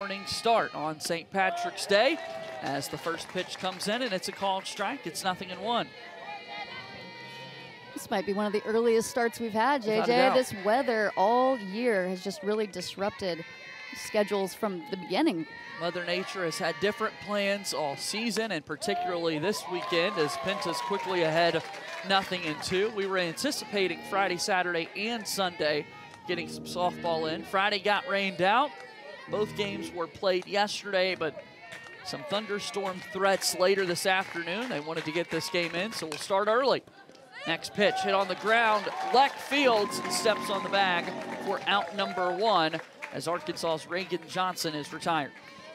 morning start on St. Patrick's Day as the first pitch comes in and it's a called strike. It's nothing in one. This might be one of the earliest starts we've had, JJ. This weather all year has just really disrupted schedules from the beginning. Mother Nature has had different plans all season and particularly this weekend as Penta's quickly ahead nothing in two. We were anticipating Friday, Saturday, and Sunday getting some softball in. Friday got rained out. Both games were played yesterday, but some thunderstorm threats later this afternoon. They wanted to get this game in, so we'll start early. Next pitch hit on the ground. Leck Fields steps on the bag for out number one as Arkansas's Reagan Johnson is retired.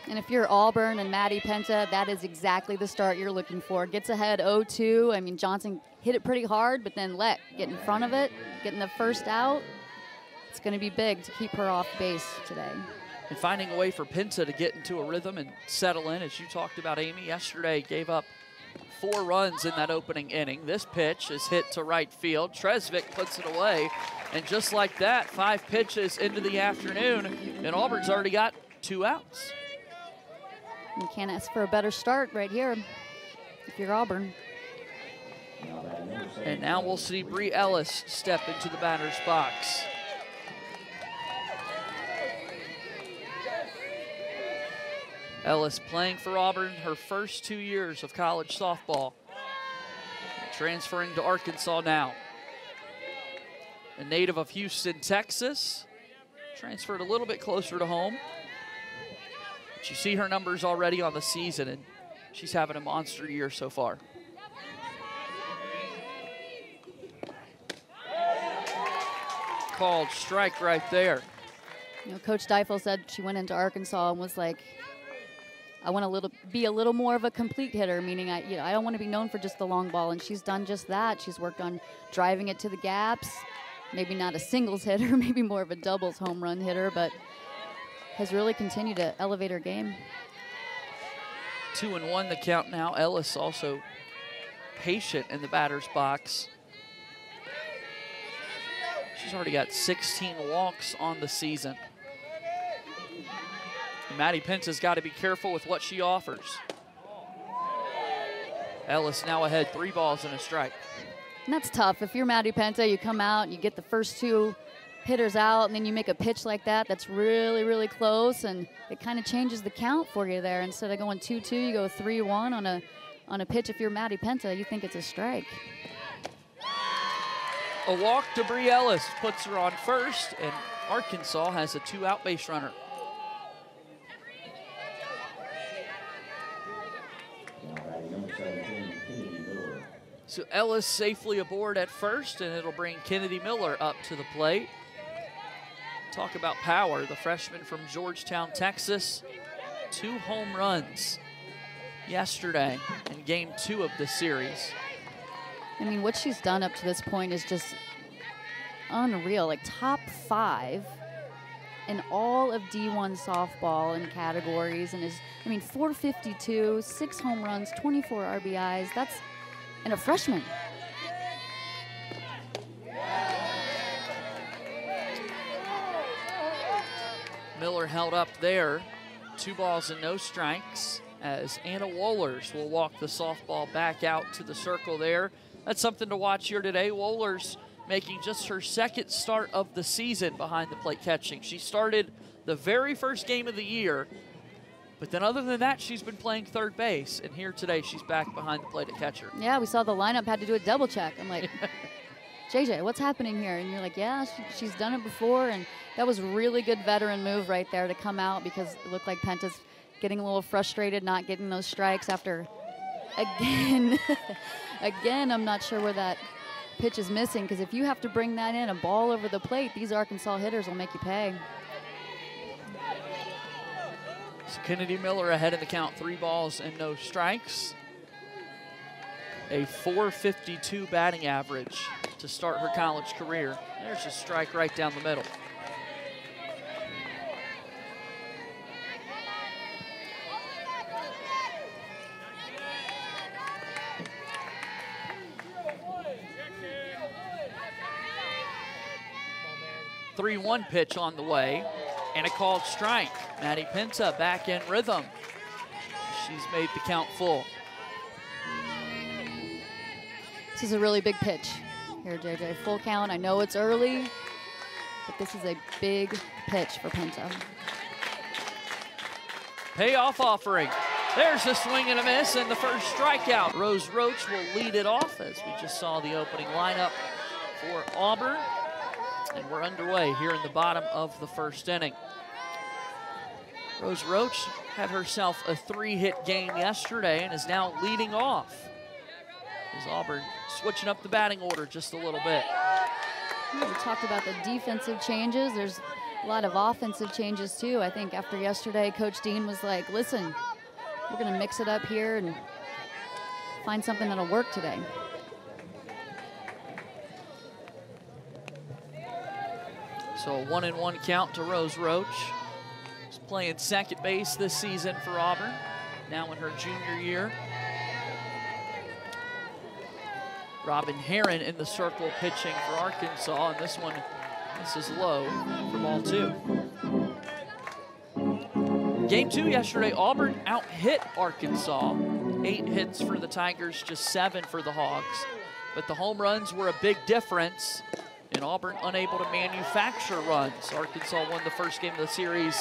And if you're Auburn and Maddie Penta, that is exactly the start you're looking for. Gets ahead 0-2. I mean, Johnson hit it pretty hard, but then let get in front of it, getting the first out. It's going to be big to keep her off base today. And finding a way for Penta to get into a rhythm and settle in. As you talked about, Amy, yesterday gave up four runs in that opening inning. This pitch is hit to right field. Tresvik puts it away. And just like that, five pitches into the afternoon, and Auburn's already got two outs. You can't ask for a better start right here if you're Auburn. And now we'll see Bree Ellis step into the batter's box. Ellis playing for Auburn her first two years of college softball. Transferring to Arkansas now. A native of Houston, Texas. Transferred a little bit closer to home. But you see her numbers already on the season, and she's having a monster year so far. Called strike right there. You know, Coach Deifel said she went into Arkansas and was like, I want to little be a little more of a complete hitter, meaning I, you know, I don't want to be known for just the long ball, and she's done just that. She's worked on driving it to the gaps, maybe not a singles hitter, maybe more of a doubles home run hitter, but has really continued to elevate her game. Two and one the count now. Ellis also patient in the batter's box. She's already got 16 walks on the season. Maddie Penta's got to be careful with what she offers. Ellis now ahead, three balls and a strike. And that's tough. If you're Maddie Penta, you come out, you get the first two hitters out, and then you make a pitch like that that's really, really close, and it kind of changes the count for you there. Instead of going 2 2, you go 3 1 on a, on a pitch. If you're Maddie Penta, you think it's a strike. A walk to Bree Ellis puts her on first, and Arkansas has a two out base runner. So Ellis safely aboard at first, and it'll bring Kennedy Miller up to the plate. Talk about power. The freshman from Georgetown, Texas, two home runs yesterday in game two of the series. I mean, what she's done up to this point is just unreal. Like top five in all of D1 softball in categories, and is I mean 452, six home runs, 24 RBIs. That's and a freshman. Miller held up there. Two balls and no strikes as Anna Wohlers will walk the softball back out to the circle there. That's something to watch here today. Wohlers making just her second start of the season behind the plate catching. She started the very first game of the year, but then other than that, she's been playing third base. And here today, she's back behind the plate at catcher. Yeah, we saw the lineup had to do a double check. I'm like, JJ, what's happening here? And you're like, yeah, she, she's done it before, and that was really good veteran move right there to come out because it looked like Penta's getting a little frustrated, not getting those strikes after again, again. I'm not sure where that pitch is missing because if you have to bring that in a ball over the plate, these Arkansas hitters will make you pay. So Kennedy Miller ahead in the count, three balls and no strikes. A 452 batting average to start her college career. There's a strike right down the middle. Three one pitch on the way. And a called strike. Maddie Penta back in rhythm. She's made the count full. This is a really big pitch here, JJ. Full count. I know it's early, but this is a big pitch for Penta. Payoff offering. There's a swing and a miss and the first strikeout. Rose Roach will lead it off as we just saw the opening lineup for Auburn. And we're underway here in the bottom of the first inning. Rose Roach had herself a three-hit game yesterday and is now leading off. Is Auburn switching up the batting order just a little bit. We talked about the defensive changes. There's a lot of offensive changes too. I think after yesterday, Coach Dean was like, listen, we're going to mix it up here and find something that'll work today. So a one and one count to Rose Roach. She's playing second base this season for Auburn, now in her junior year. Robyn Herron in the circle pitching for Arkansas, and this one, this is low for ball two. Game two yesterday, Auburn out hit Arkansas. Eight hits for the Tigers, just seven for the Hogs. But the home runs were a big difference, and Auburn unable to manufacture runs. Arkansas won the first game of the series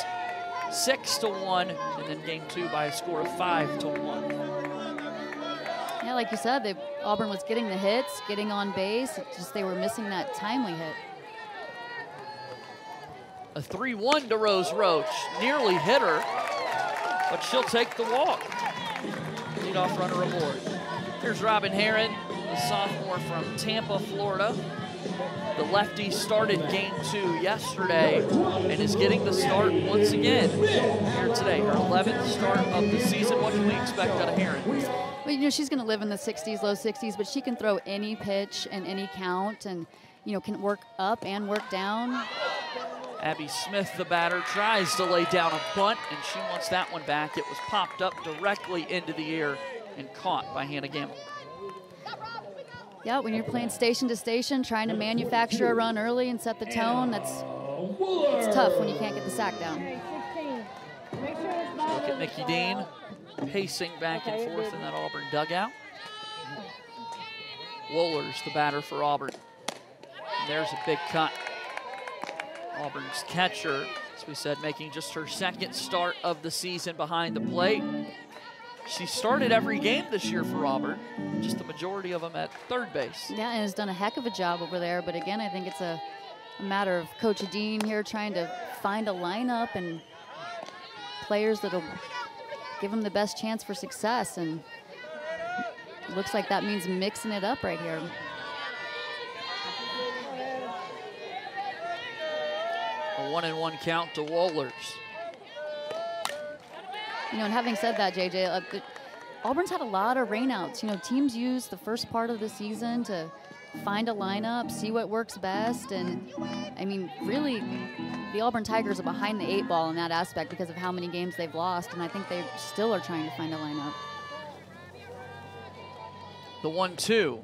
six to one, and then game two by a score of five to one. Yeah, like you said, they, Auburn was getting the hits, getting on base. Just they were missing that timely hit. A 3-1 to Rose Roach. Nearly hit her, but she'll take the walk. Leadoff runner aboard. Here's Robyn Herron, the sophomore from Tampa, Florida. The lefty started game two yesterday and is getting the start once again here today. Her 11th start of the season. What can we expect out of Herron? Well, you know, she's going to live in the 60s, low 60s, but she can throw any pitch and any count and, you know, can work up and work down. Abby Smith, the batter, tries to lay down a bunt, and she wants that one back. It was popped up directly into the air and caught by Hannah Gamble. Yeah, when you're playing station to station, trying to manufacture a run early and set the tone, that's it's tough when you can't get the sack down. Look at Mickey Dean pacing back and forth in that Auburn dugout. Wohlers, the batter for Auburn. And there's a big cut. Auburn's catcher, as we said, making just her second start of the season behind the plate. She started every game this year for Auburn, just the majority of them at third base. Yeah, and has done a heck of a job over there. But again, I think it's a, a matter of Coach Dean here trying to find a lineup and players that'll give them the best chance for success. And looks like that means mixing it up right here. A one and one count to Wohlers. You know, and having said that, JJ, uh, the, Auburn's had a lot of rainouts. You know, teams use the first part of the season to find a lineup, see what works best, and I mean, really, the Auburn Tigers are behind the eight ball in that aspect because of how many games they've lost, and I think they still are trying to find a lineup. The one-two.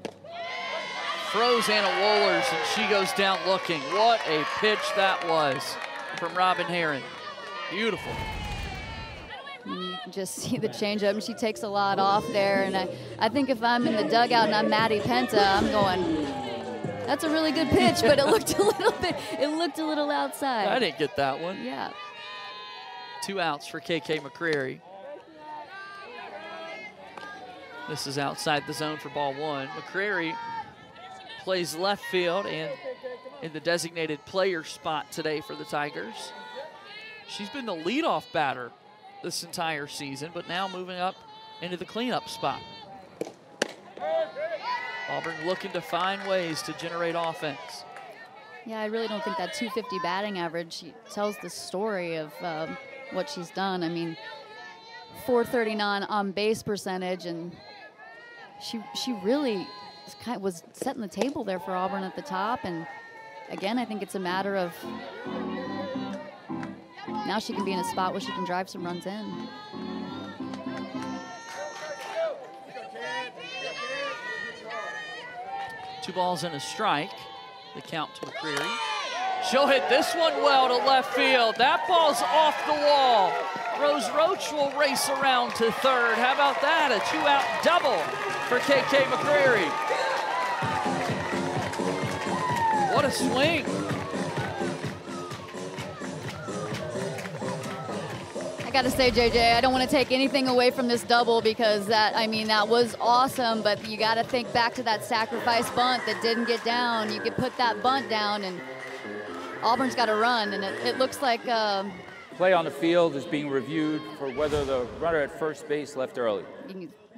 Throws Anna Wohlers, and she goes down looking. What a pitch that was from Robyn Herron. Beautiful. And you can just see the changeup, and she takes a lot off there. And I, I think if I'm in the dugout and I'm Maddie Penta, I'm going, that's a really good pitch, but it looked a little bit, it looked a little outside. I didn't get that one. Yeah. Two outs for KK McCreary. This is outside the zone for ball one. McCreary plays left field and in the designated player spot today for the Tigers. She's been the leadoff batter this entire season, but now moving up into the cleanup spot. Auburn looking to find ways to generate offense. Yeah, I really don't think that 250 batting average tells the story of um, what she's done. I mean, 439 on base percentage, and she she really was, kind of, was setting the table there for Auburn at the top. And again, I think it's a matter of now she can be in a spot where she can drive some runs in. Two balls and a strike. The count to McCreary. She'll hit this one well to left field. That ball's off the wall. Rose Roach will race around to third. How about that? A two out double for KK McCreary. What a swing. Got to say, JJ, I don't want to take anything away from this double because that, I mean, that was awesome, but you got to think back to that sacrifice bunt that didn't get down. You could put that bunt down, and Auburn's got to run, and it, it looks like. Um, Play on the field is being reviewed for whether the runner at first base left early. You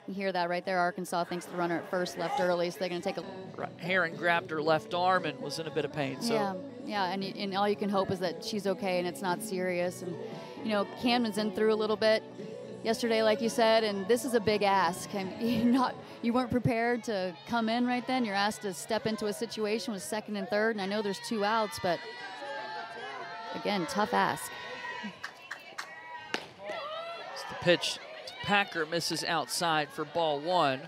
can hear that right there. Arkansas thinks the runner at first left early, so they're going to take a. Herron grabbed her left arm and was in a bit of pain. So. Yeah, yeah, and, and all you can hope is that she's okay and it's not serious. And you know, Camden's in threw a little bit yesterday, like you said, and this is a big ask. And you not you weren't prepared to come in right then. You're asked to step into a situation with second and third, and I know there's two outs, but again, tough ask. It's the pitch. Packer misses outside for ball one.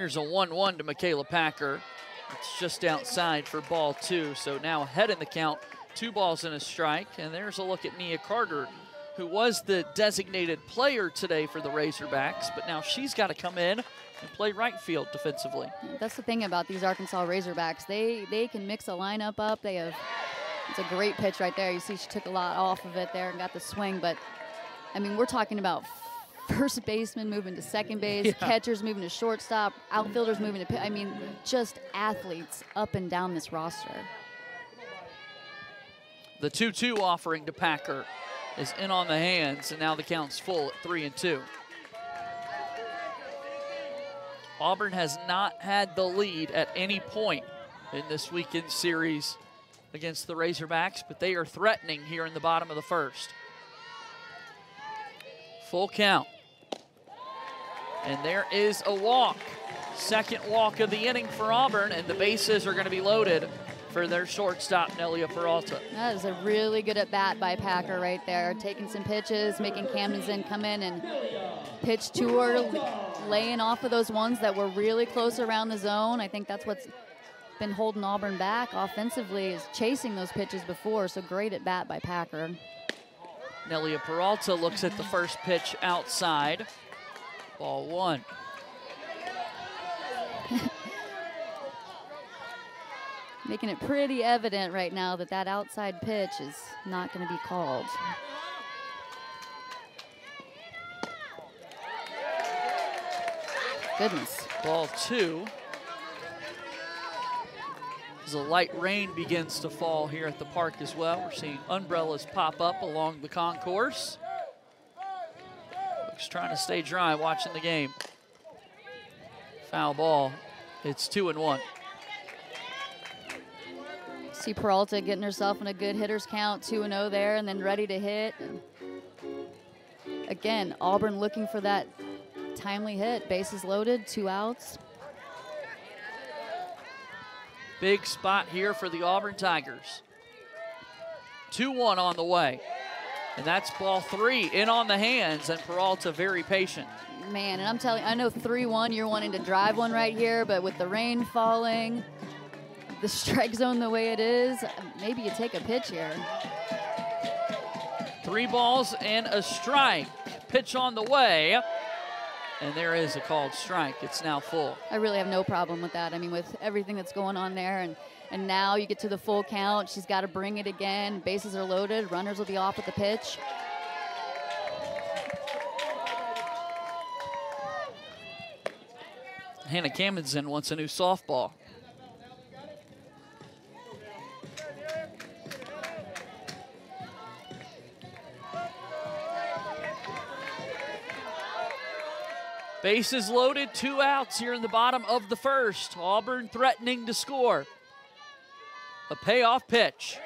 Here's a 1 1 to Michaela Packer. It's just outside for ball two. So now ahead in the count, two balls and a strike. And there's a look at Nia Carter, who was the designated player today for the Razorbacks, but now she's got to come in and play right field defensively. That's the thing about these Arkansas Razorbacks. They they can mix a lineup up. They have it's a great pitch right there. You see she took a lot off of it there and got the swing, but I mean we're talking about first baseman moving to second base, yeah. catchers moving to shortstop, outfielders moving to I mean, just athletes up and down this roster. The 2-2 offering to Packer is in on the hands, and now the count's full at three and two. Auburn has not had the lead at any point in this weekend series against the Razorbacks, but they are threatening here in the bottom of the first. Full count. And there is a walk. Second walk of the inning for Auburn, and the bases are going to be loaded for their shortstop, Nelia Peralta. That is a really good at bat by Packer right there. Taking some pitches, making Camenzind come in and pitch to her, laying off of those ones that were really close around the zone. I think that's what's been holding Auburn back offensively is chasing those pitches before. So great at bat by Packer. Nelia Peralta looks at the first pitch outside. Ball one. Making it pretty evident right now that that outside pitch is not going to be called. Goodness. Ball two. As a light rain begins to fall here at the park as well, we're seeing umbrellas pop up along the concourse trying to stay dry watching the game. Foul ball. It's two and one. See Peralta getting herself in a good hitter's count, 2 0 there, and then ready to hit. Again, Auburn looking for that timely hit. Bases loaded, two outs. Big spot here for the Auburn Tigers. 2 1 on the way. And that's ball three in on the hands, and Peralta very patient. Man, and I'm telling you, I know 3 1, you're wanting to drive one right here, but with the rain falling, the strike zone the way it is, maybe you take a pitch here. Three balls and a strike. Pitch on the way. And there is a called strike. It's now full. I really have no problem with that. I mean, with everything that's going on there and and now you get to the full count. She's got to bring it again. Bases are loaded. Runners will be off at the pitch. Hannah Camden wants a new softball. Bases loaded, two outs here in the bottom of the first. Auburn threatening to score. A payoff pitch.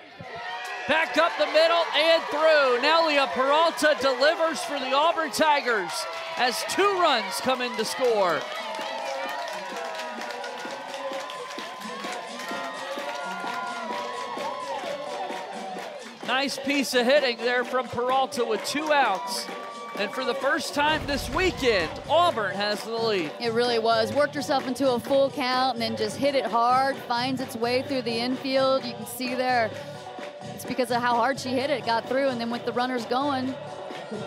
Back up the middle and through. Nelia Peralta delivers for the Auburn Tigers as two runs come in to score. Nice piece of hitting there from Peralta with two outs. And for the first time this weekend, Auburn has the lead. It really was. Worked herself into a full count and then just hit it hard, finds its way through the infield. You can see there, it's because of how hard she hit it, got through, and then with the runners going,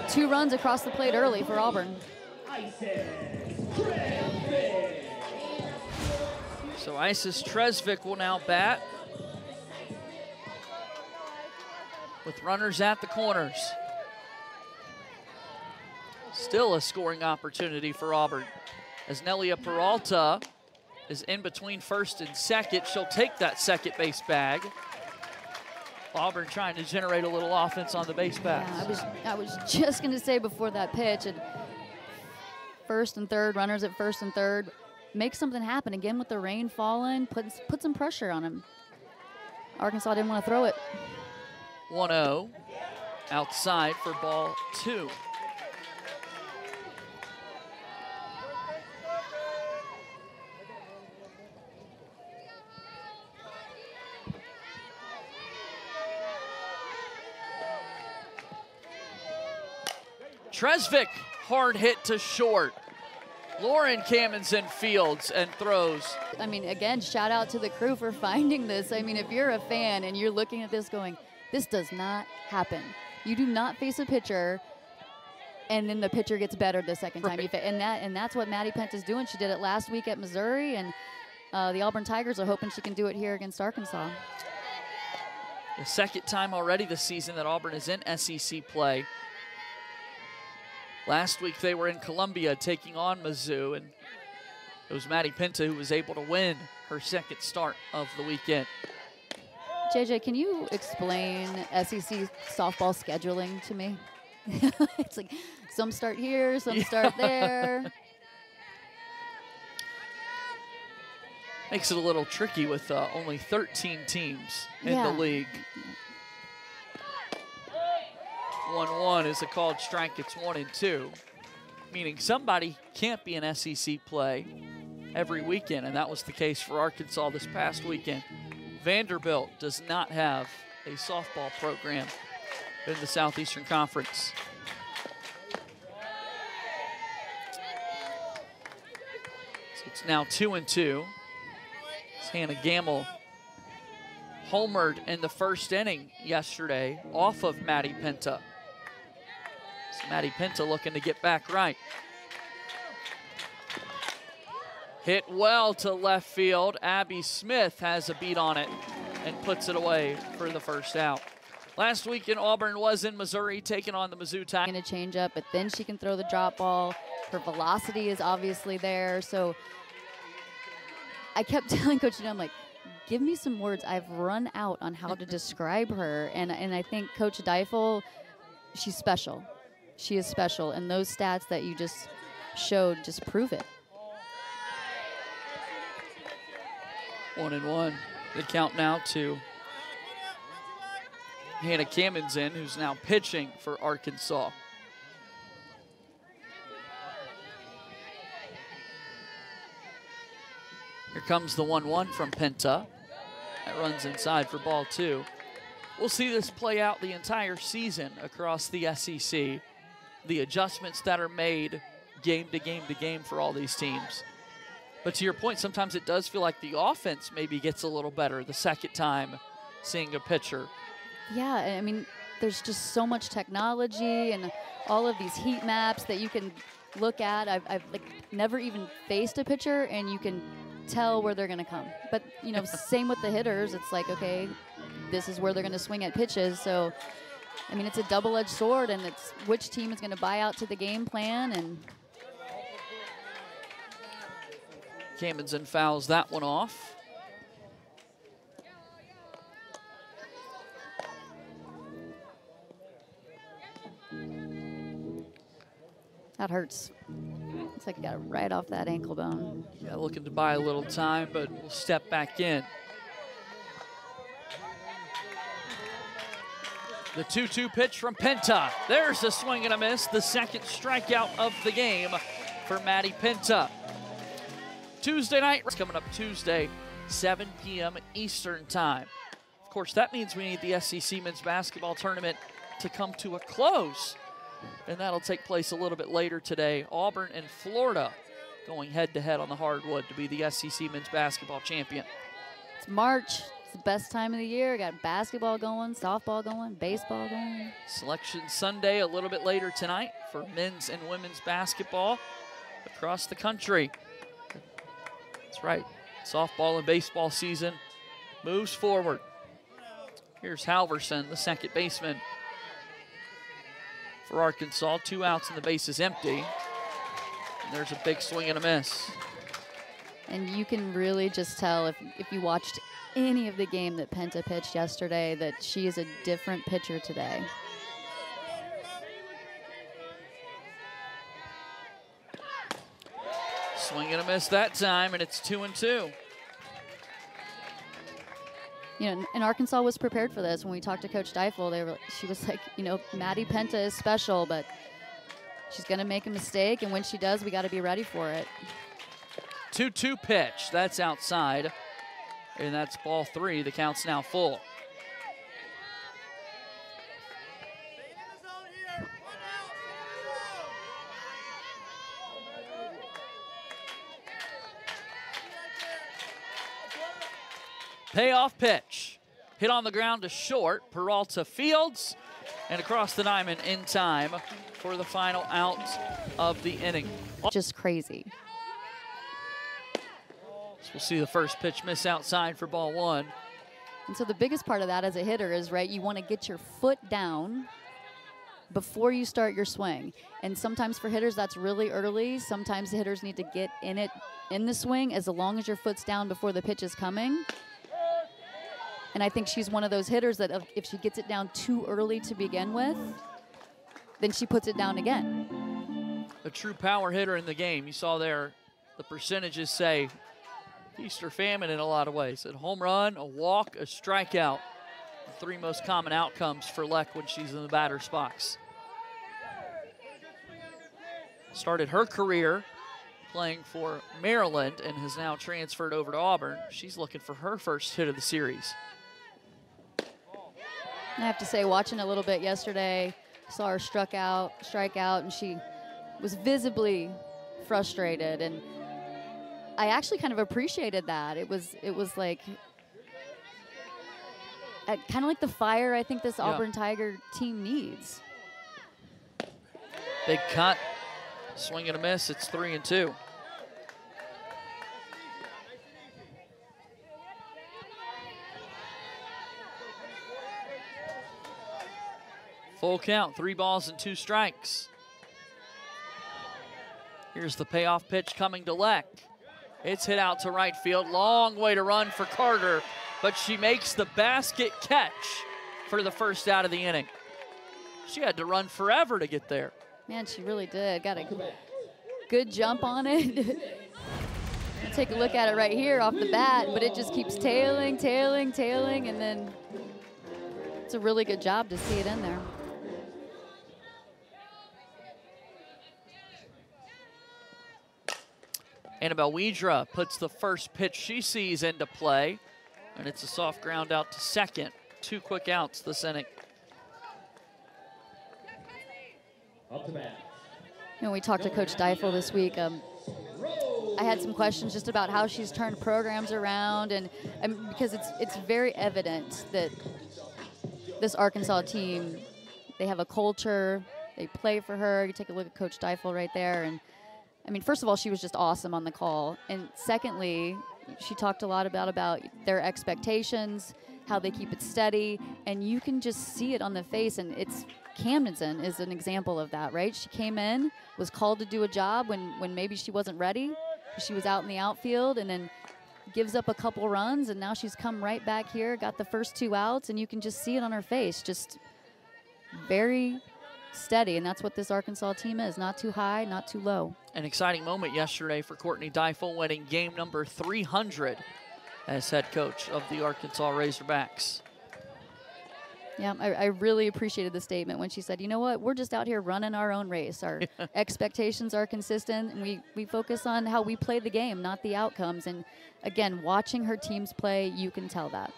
two runs across the plate early for Auburn. So Icess Tresvik will now bat with runners at the corners. Still a scoring opportunity for Auburn. As Nelia Peralta is in between first and second, she'll take that second base bag. Auburn trying to generate a little offense on the base pass. Yeah, I was I was just gonna say before that pitch, and first and third runners at first and third, make something happen again with the rain falling. Put put some pressure on them. Arkansas didn't want to throw it. 1-0 outside for ball two. Tresvik, hard hit to short. Lauren Camenzind fields and throws. I mean, again, shout out to the crew for finding this. I mean, if you're a fan and you're looking at this going, this does not happen. You do not face a pitcher and then the pitcher gets better the second time right. you fa- and that and that's what Maddie Pent is doing. She did it last week at Missouri and uh, the Auburn Tigers are hoping she can do it here against Arkansas. The second time already this season that Auburn is in SEC play. Last week they were in Columbia taking on Mizzou, and it was Maddie Penta who was able to win her second start of the weekend. JJ, can you explain SEC softball scheduling to me? it's like some start here, some start there. Makes it a little tricky with uh, only 13 teams in Yeah. the league. 1 1 is a called strike. It's 1 and 2, meaning somebody can't be an SEC play every weekend, and that was the case for Arkansas this past weekend. Vanderbilt does not have a softball program in the Southeastern Conference. So it's now 2 and 2. It's Hannah Gamble homered in the first inning yesterday off of Maddie Penta. So Maddie Penta looking to get back right. Hit well to left field. Abby Smith has a beat on it and puts it away for the first out. Last week in Auburn was in Missouri taking on the Mizzou Tigers. going to change up, but then she can throw the drop ball. Her velocity is obviously there. So I kept telling Coach I'm like, give me some words. I've run out on how to describe her. And, and I think Coach Deifel, she's special. She is special. And those stats that you just showed just prove it. One and one. The count now to Hannah Camenzind, who's now pitching for Arkansas. Here comes the 1 1 from Penta. That runs inside for ball two. We'll see this play out the entire season across the SEC. The adjustments that are made game to game to game for all these teams. But to your point, sometimes it does feel like the offense maybe gets a little better the second time seeing a pitcher. Yeah, I mean, there's just so much technology and all of these heat maps that you can look at. I've, I've like never even faced a pitcher, and you can tell where they're going to come. But you know, same with the hitters. It's like, okay, this is where they're going to swing at pitches. So, I mean, it's a double-edged sword, and it's which team is going to buy out to the game plan and. Camenzind fouls that one off. That hurts. Looks like I got it right off that ankle bone. Yeah, looking to buy a little time, but we'll step back in. The 2 2 pitch from Penta. There's a swing and a miss, the second strikeout of the game for Maddie Penta. Tuesday night, it's coming up Tuesday, 7 p.m. Eastern Time. Of course, that means we need the SEC men's basketball tournament to come to a close and that'll take place a little bit later today. Auburn and Florida going head to head on the hardwood to be the SEC men's basketball champion. It's March. The best time of the year. Got basketball going, softball going, baseball going. Selection Sunday a little bit later tonight for men's and women's basketball across the country. That's right. Softball and baseball season moves forward. Here's Halverson, the second baseman for Arkansas. Two outs and the base is empty. And there's a big swing and a miss. And you can really just tell if, if you watched any of the game that Penta pitched yesterday that she is a different pitcher today. Swing and a miss that time, and it's two and two. You know, and Arkansas was prepared for this. When we talked to Coach Deifel, they were, she was like, you know, Maddie Penta is special, but she's going to make a mistake, and when she does, we got to be ready for it. 2 2 pitch. That's outside. And that's ball three. The count's now full. Payoff pitch. Hit on the ground to short. Peralta Fields. And across the diamond in time for the final out of the inning. Just crazy. So we'll see the first pitch miss outside for ball one. And so the biggest part of that as a hitter is, right, you want to get your foot down before you start your swing. And sometimes for hitters, that's really early. Sometimes the hitters need to get in it in the swing as long as your foot's down before the pitch is coming. And I think she's one of those hitters that if she gets it down too early to begin with, then she puts it down again. A true power hitter in the game. You saw there the percentages say feast or famine in a lot of ways. A home run, a walk, a strikeout. The three most common outcomes for Leck when she's in the batter's box. Started her career playing for Maryland and has now transferred over to Auburn. She's looking for her first hit of the series. I have to say, watching a little bit yesterday, saw her struck out, strike out, and she was visibly frustrated. And I actually kind of appreciated that. It was it was like uh, kind of like the fire I think this Yeah. Auburn Tiger team needs. Big cut, swing and a miss. It's three and two. Full count, three balls and two strikes. Here's the payoff pitch coming to Leck. It's hit out to right field. Long way to run for Carter, but she makes the basket catch for the first out of the inning. She had to run forever to get there. Man, she really did. Got a good jump on it. Take a look at it right here off the bat, but it just keeps tailing, tailing, tailing, and then it's a really good job to see it in there. Annabelle Widra puts the first pitch she sees into play, and it's a soft ground out to second. Two quick outs this inning. You know, we talked to Coach Deifel this week. Um, I had some questions just about how she's turned programs around, and, and because it's it's very evident that this Arkansas team, they have a culture. They play for her. You take a look at Coach Deifel right there, and I mean, first of all, she was just awesome on the call, and secondly, she talked a lot about about their expectations, how they keep it steady, and you can just see it on the face. And it's Camenzind is an example of that, right? She came in, was called to do a job when when maybe she wasn't ready. She was out in the outfield, and then gives up a couple runs, and now she's come right back here, got the first two outs, and you can just see it on her face, just very steady, and that's what this Arkansas team is. Not too high, not too low. An exciting moment yesterday for Courtney Deifel winning game number 300 as head coach of the Arkansas Razorbacks. Yeah, I, I really appreciated the statement when she said, "You know what? We're just out here running our own race. Our expectations are consistent, and we we focus on how we play the game, not the outcomes." And again, watching her teams play, you can tell that.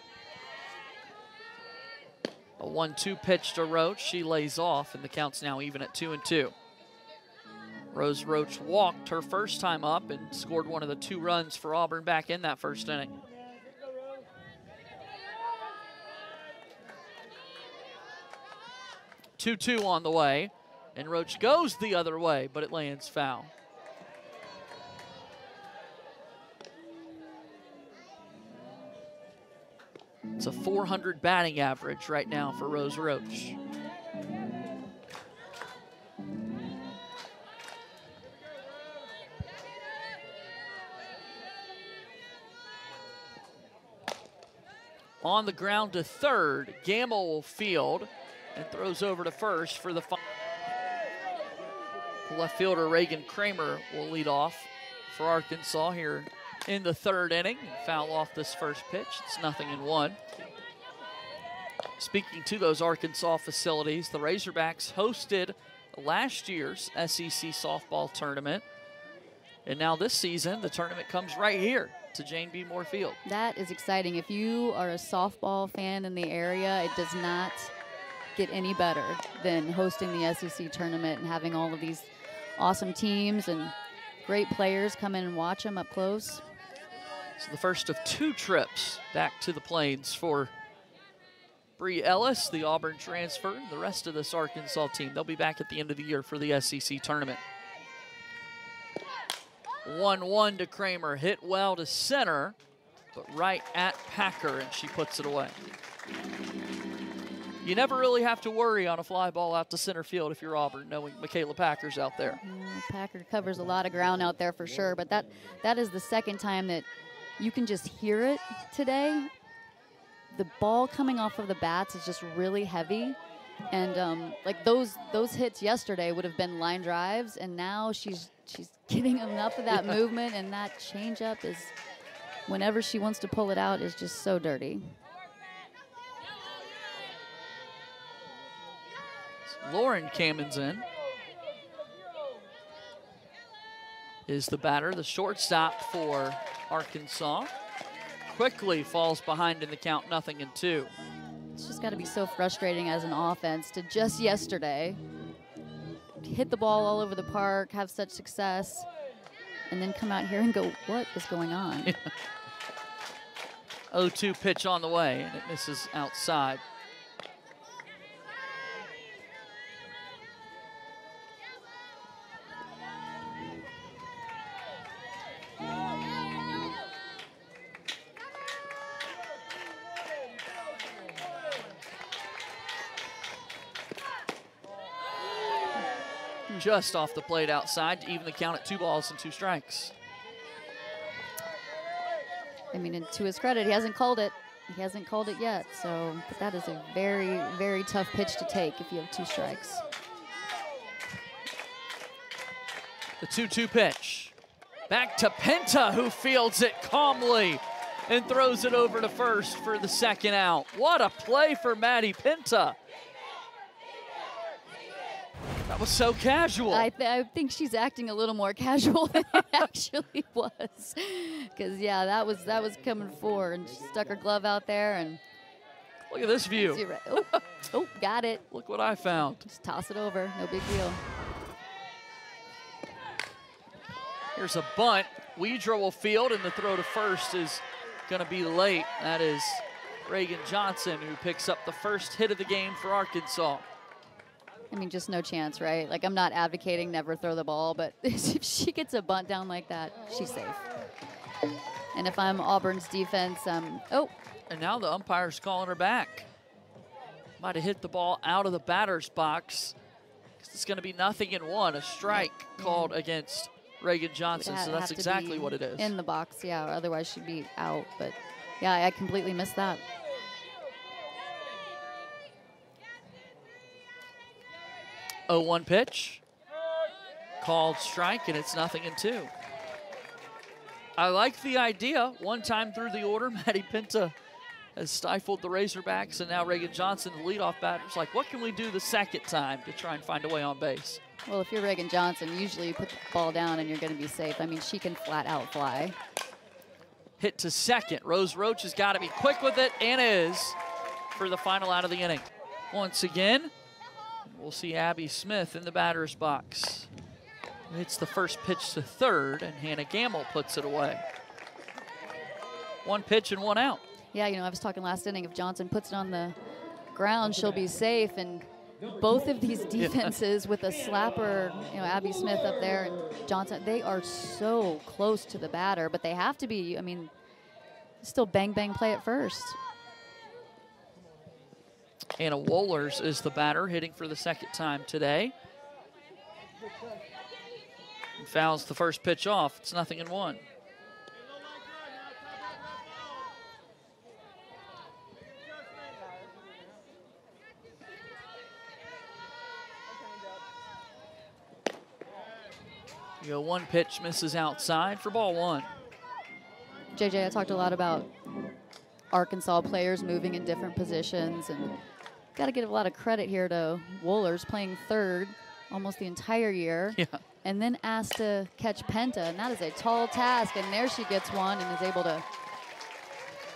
A 1 2 pitch to Roach. She lays off, and the count's now even at 2 and 2. Rose Roach walked her first time up and scored one of the two runs for Auburn back in that first inning. Two-two on the way, and Roach goes the other way, but it lands foul. It's a 400 batting average right now for Rose Roach. On the ground to third, Gamble field and throws over to first for the left fielder Raigan Kramer will lead off for Arkansas here in the third inning foul off this first pitch. It's nothing in one. Speaking to those Arkansas facilities, the Razorbacks hosted last year's SEC softball tournament. And now this season, the tournament comes right here to Jane B. Moore Field. That is exciting. If you are a softball fan in the area, it does not get any better than hosting the SEC tournament and having all of these awesome teams and great players come in and watch them up close. So the first of two trips back to the Plains for Bree Ellis, the Auburn transfer, the rest of this Arkansas team. They'll be back at the end of the year for the SEC tournament. 1-1 to Kramer, hit well to center, but right at Packer, and she puts it away. You never really have to worry on a fly ball out to center field if you're Auburn, knowing Michaela Packer's out there. Mm, Packer covers a lot of ground out there for sure, but that that is the second time that you can just hear it today. The ball coming off of the bats is just really heavy. And um, like those those hits yesterday would have been line drives, and now she's she's getting enough of that movement, and that changeup is, whenever she wants to pull it out, is just so dirty. Lauren Camenzind. Is the batter, the shortstop for Arkansas. Quickly falls behind in the count, nothing and two. It's just got to be so frustrating as an offense to just yesterday hit the ball all over the park, have such success, and then come out here and go, what is going on? 0-2 pitch on the way, and it misses outside. Just off the plate outside to even the count at two balls and two strikes. I mean, to his credit, he hasn't called it. He hasn't called it yet. So, but that is a very, very tough pitch to take if you have two strikes. The 2 2 pitch. Back to Penta, who fields it calmly and throws it over to first for the second out. What a play for Maddie Penta. That was so casual. I, th I, think she's acting a little more casual than it actually was. Because yeah, that was that was coming for, and she stuck her glove out there and. Look at this view. Oh, oh, got it. Look what I found. Just toss it over. No big deal. Here's a bunt. Widra will field, and the throw to first is going to be late. That is Reagan Johnson, who picks up the first hit of the game for Arkansas. I mean, just no chance, right? Like, I'm not advocating never throw the ball, but if she gets a bunt down like that, she's safe. And if I'm Auburn's defense, um, oh. And now the umpire's calling her back. Might have hit the ball out of the batter's box. It's going to be nothing in one, a strike called against Reagan Johnson. so that's exactly what it is. In the box, yeah. Otherwise, she'd be out. But yeah, I completely missed that. 0-1 pitch. Called strike, and it's nothing in two. I like the idea. One time through the order, Maddie Penta has stifled the Razorbacks, and now Reagan Johnson, the leadoff batter, is like, what can we do the second time to try and find a way on base? Well, if you're Reagan Johnson, usually you put the ball down and you're going to be safe. I mean, she can flat out fly. Hit to second. Rose Roach has got to be quick with it and is for the final out of the inning. once again. We'll see Abby Smith in the batter's box. It's the first pitch to third, and Hannah Gamble puts it away. One pitch and one out. Yeah, you know, I was talking last inning. If Johnson puts it on the ground, she'll be safe. And both of these defenses with a slapper, you know, Abby Smith up there and Johnson, they are so close to the batter, but they have to be. I mean, still bang bang play at first. Anna Wohlers is the batter, hitting for the second time today. And fouls the first pitch off. It's nothing in one. You go one pitch misses outside for ball one. JJ, I talked a lot about Arkansas players moving in different positions, and got to give a lot of credit here to Wohlers playing third almost the entire year, Yeah. and then asked to catch Penta, and that is a tall task. And there she gets one and is able to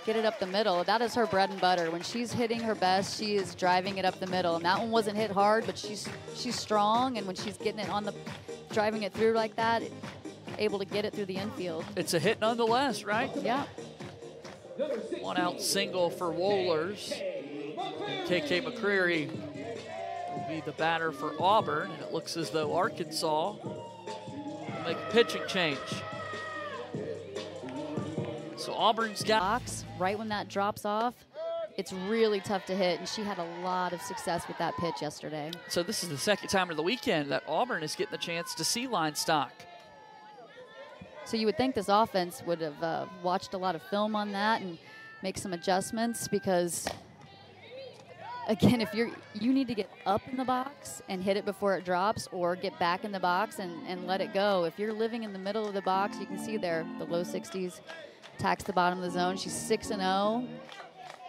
get it up the middle. That is her bread and butter. When she's hitting her best, she is driving it up the middle. And that one wasn't hit hard, but she's she's strong, and when she's getting it on the, driving it through like that, able to get it through the infield. It's a hit nonetheless, right? Yeah. One out single for Wohlers. And KK McCreary will be the batter for Auburn, and it looks as though Arkansas will make a pitching change. So Auburn's got box right when that drops off. It's really tough to hit, and she had a lot of success with that pitch yesterday. so this is the second time of the weekend that Auburn is getting the chance to see Leinstock. So you would think this offense would have uh, watched a lot of film on that and make some adjustments because, again, if you're you need to get up in the box and hit it before it drops, or get back in the box and, and let it go. If you're living in the middle of the box, you can see there the low 60s, tax the bottom of the zone. She's six and 0.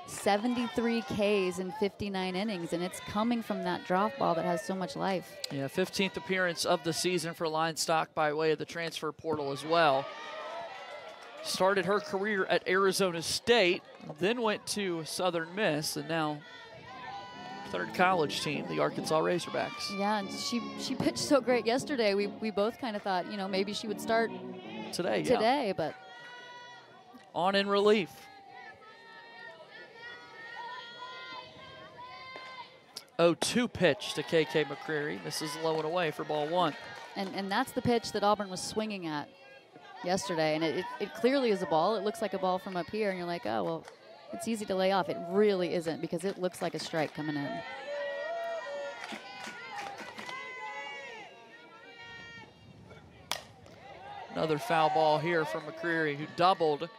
73 Ks in 59 innings, and it's coming from that drop ball that has so much life. Yeah, 15th appearance of the season for Leinstock by way of the transfer portal as well. Started her career at Arizona State, then went to Southern Miss, and now third college team, the Arkansas Razorbacks. Yeah, and she she pitched so great yesterday. We we both kind of thought, you know, maybe she would start Today, yeah. today, but On in relief. Oh, two pitch to KK McCreary. is low and away for ball one. and and that's the pitch that Auburn was swinging at yesterday, and it, it, it clearly is a ball. It looks like a ball from up here, and you're like, oh well, it's easy to lay off. It really isn't because it looks like a strike coming in. Another foul ball here from McCreary, who doubled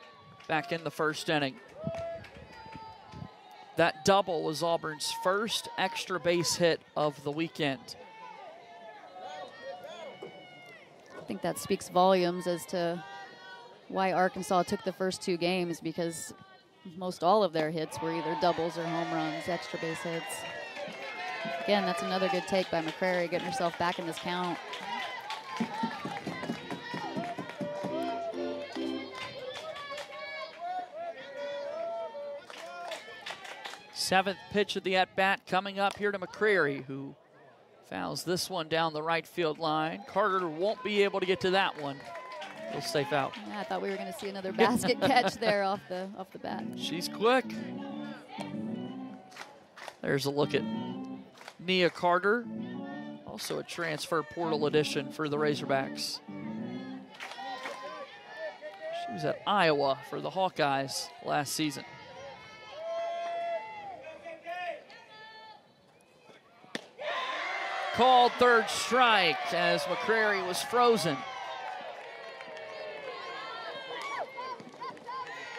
back in the first inning. That double was Auburn's first extra base hit of the weekend. I think that speaks volumes as to why Arkansas took the first two games because most all of their hits were either doubles or home runs, extra base hits. Again, that's another good take by McCreary, getting herself back in this count. Seventh pitch of the at bat coming up here to McCreary, who fouls this one down the right field line. Carter won't be able to get to that one. Safe out. Yeah, I thought we were going to see another basket catch there off the off the bat. She's quick. There's a look at Nia Carter, also a transfer portal addition for the Razorbacks. She was at Iowa for the Hawkeyes last season. Called third strike as McCreary was frozen.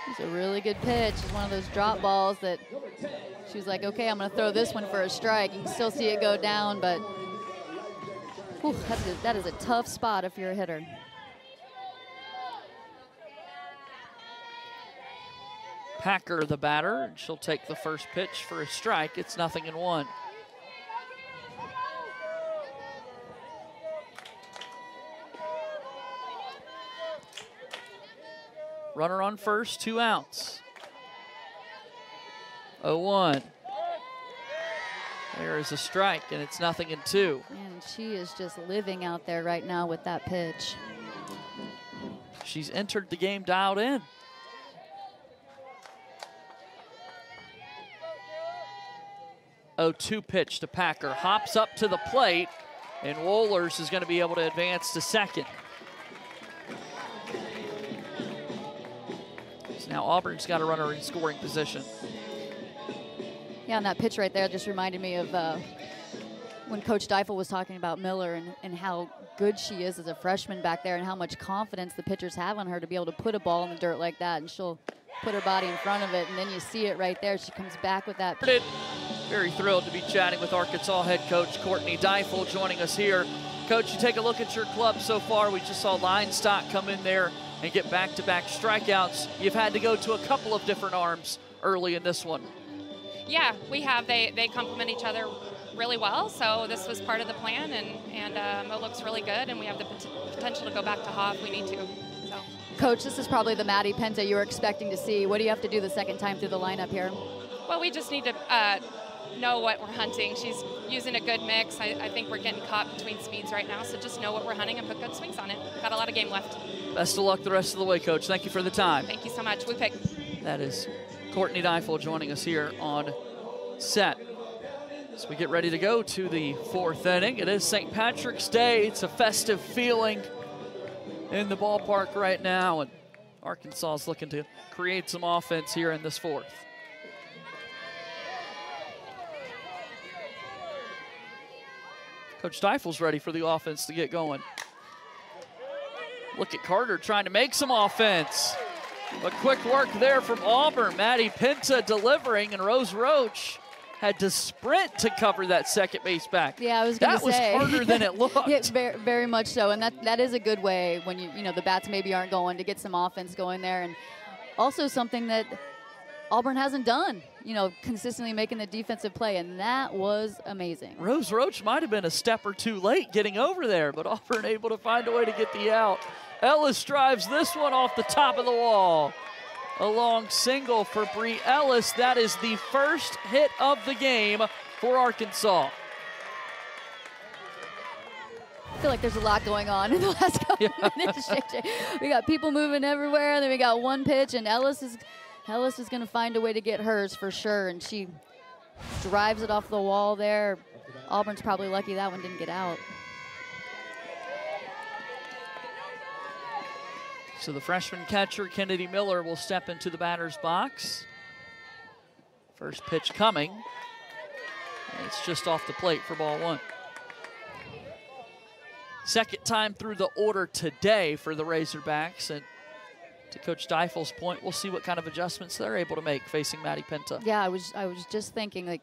It's a really good pitch. It's one of those drop balls that she was like, okay, I'm going to throw this one for a strike. You can still see it go down, but whew, that's a, that is a tough spot if you're a hitter. Packer, the batter, she'll take the first pitch for a strike. It's nothing in one. Runner on first, two outs. 0 1. There is a strike, and it's nothing in two. And she is just living out there right now with that pitch. She's entered the game dialed in. Oh, two pitch to Packer. Hops up to the plate, and Wohlers is going to be able to advance to second. Now Auburn's got a runner in scoring position. Yeah, and that pitch right there just reminded me of uh, when Coach Deifel was talking about Miller and, and how good she is as a freshman back there and how much confidence the pitchers have on her to be able to put a ball in the dirt like that. And she'll put her body in front of it, and then you see it right there. She comes back with that. Very thrilled to be chatting with Arkansas head coach Courtney Deifel joining us here. Coach, you take a look at your club so far. We just saw Leinstock come in there and get back-to-back strikeouts. You've had to go to a couple of different arms early in this one. Yeah, we have. They they complement each other really well. So this was part of the plan, and and um, it looks really good. And we have the pot- potential to go back to Haw if we need to. So. Coach, this is probably the Maddie Penta you were expecting to see. What do you have to do the second time through the lineup here? Well, we just need to uh, know what we're hunting. She's using a good mix. I, I, think we're getting caught between speeds right now, so just know what we're hunting and put good swings on it. Got a lot of game left. Best of luck the rest of the way, Coach. Thank you for the time. Thank you so much. We pick. That is Courtney Deifel joining us here on set. As we get ready to go to the fourth inning, it is St. Patrick's Day. It's a festive feeling in the ballpark right now, and Arkansas is looking to create some offense here in this fourth. Coach Deifel's ready for the offense to get going. Look at Carter trying to make some offense. But quick work there from Auburn. Maddie Penta delivering, and Rose Roach had to sprint to cover that second base back. Yeah, I was going to say that was harder than it looked. yeah, very, very much so, and that that is a good way when you you know the bats maybe aren't going to get some offense going there, and also something that Auburn hasn't done. You know, consistently making the defensive play, and that was amazing. Rose Roach might have been a step or two late getting over there, but Auburn able to find a way to get the out. Ellis drives this one off the top of the wall. A long single for Brie Ellis. That is the first hit of the game for Arkansas. I feel like there's a lot going on in the last couple yeah. minutes. we got people moving everywhere. And then we got one pitch, and Ellis is Ellis is going to find a way to get hers for sure, and she drives it off the wall there. Auburn's probably lucky that one didn't get out. So the freshman catcher, Kennedy Miller, will step into the batter's box. First pitch coming. It's just off the plate for ball one. Second time through the order today for the Razorbacks. And to Coach Deifel's point, we'll see what kind of adjustments they're able to make facing Maddie Penta. Yeah, I was I was just thinking like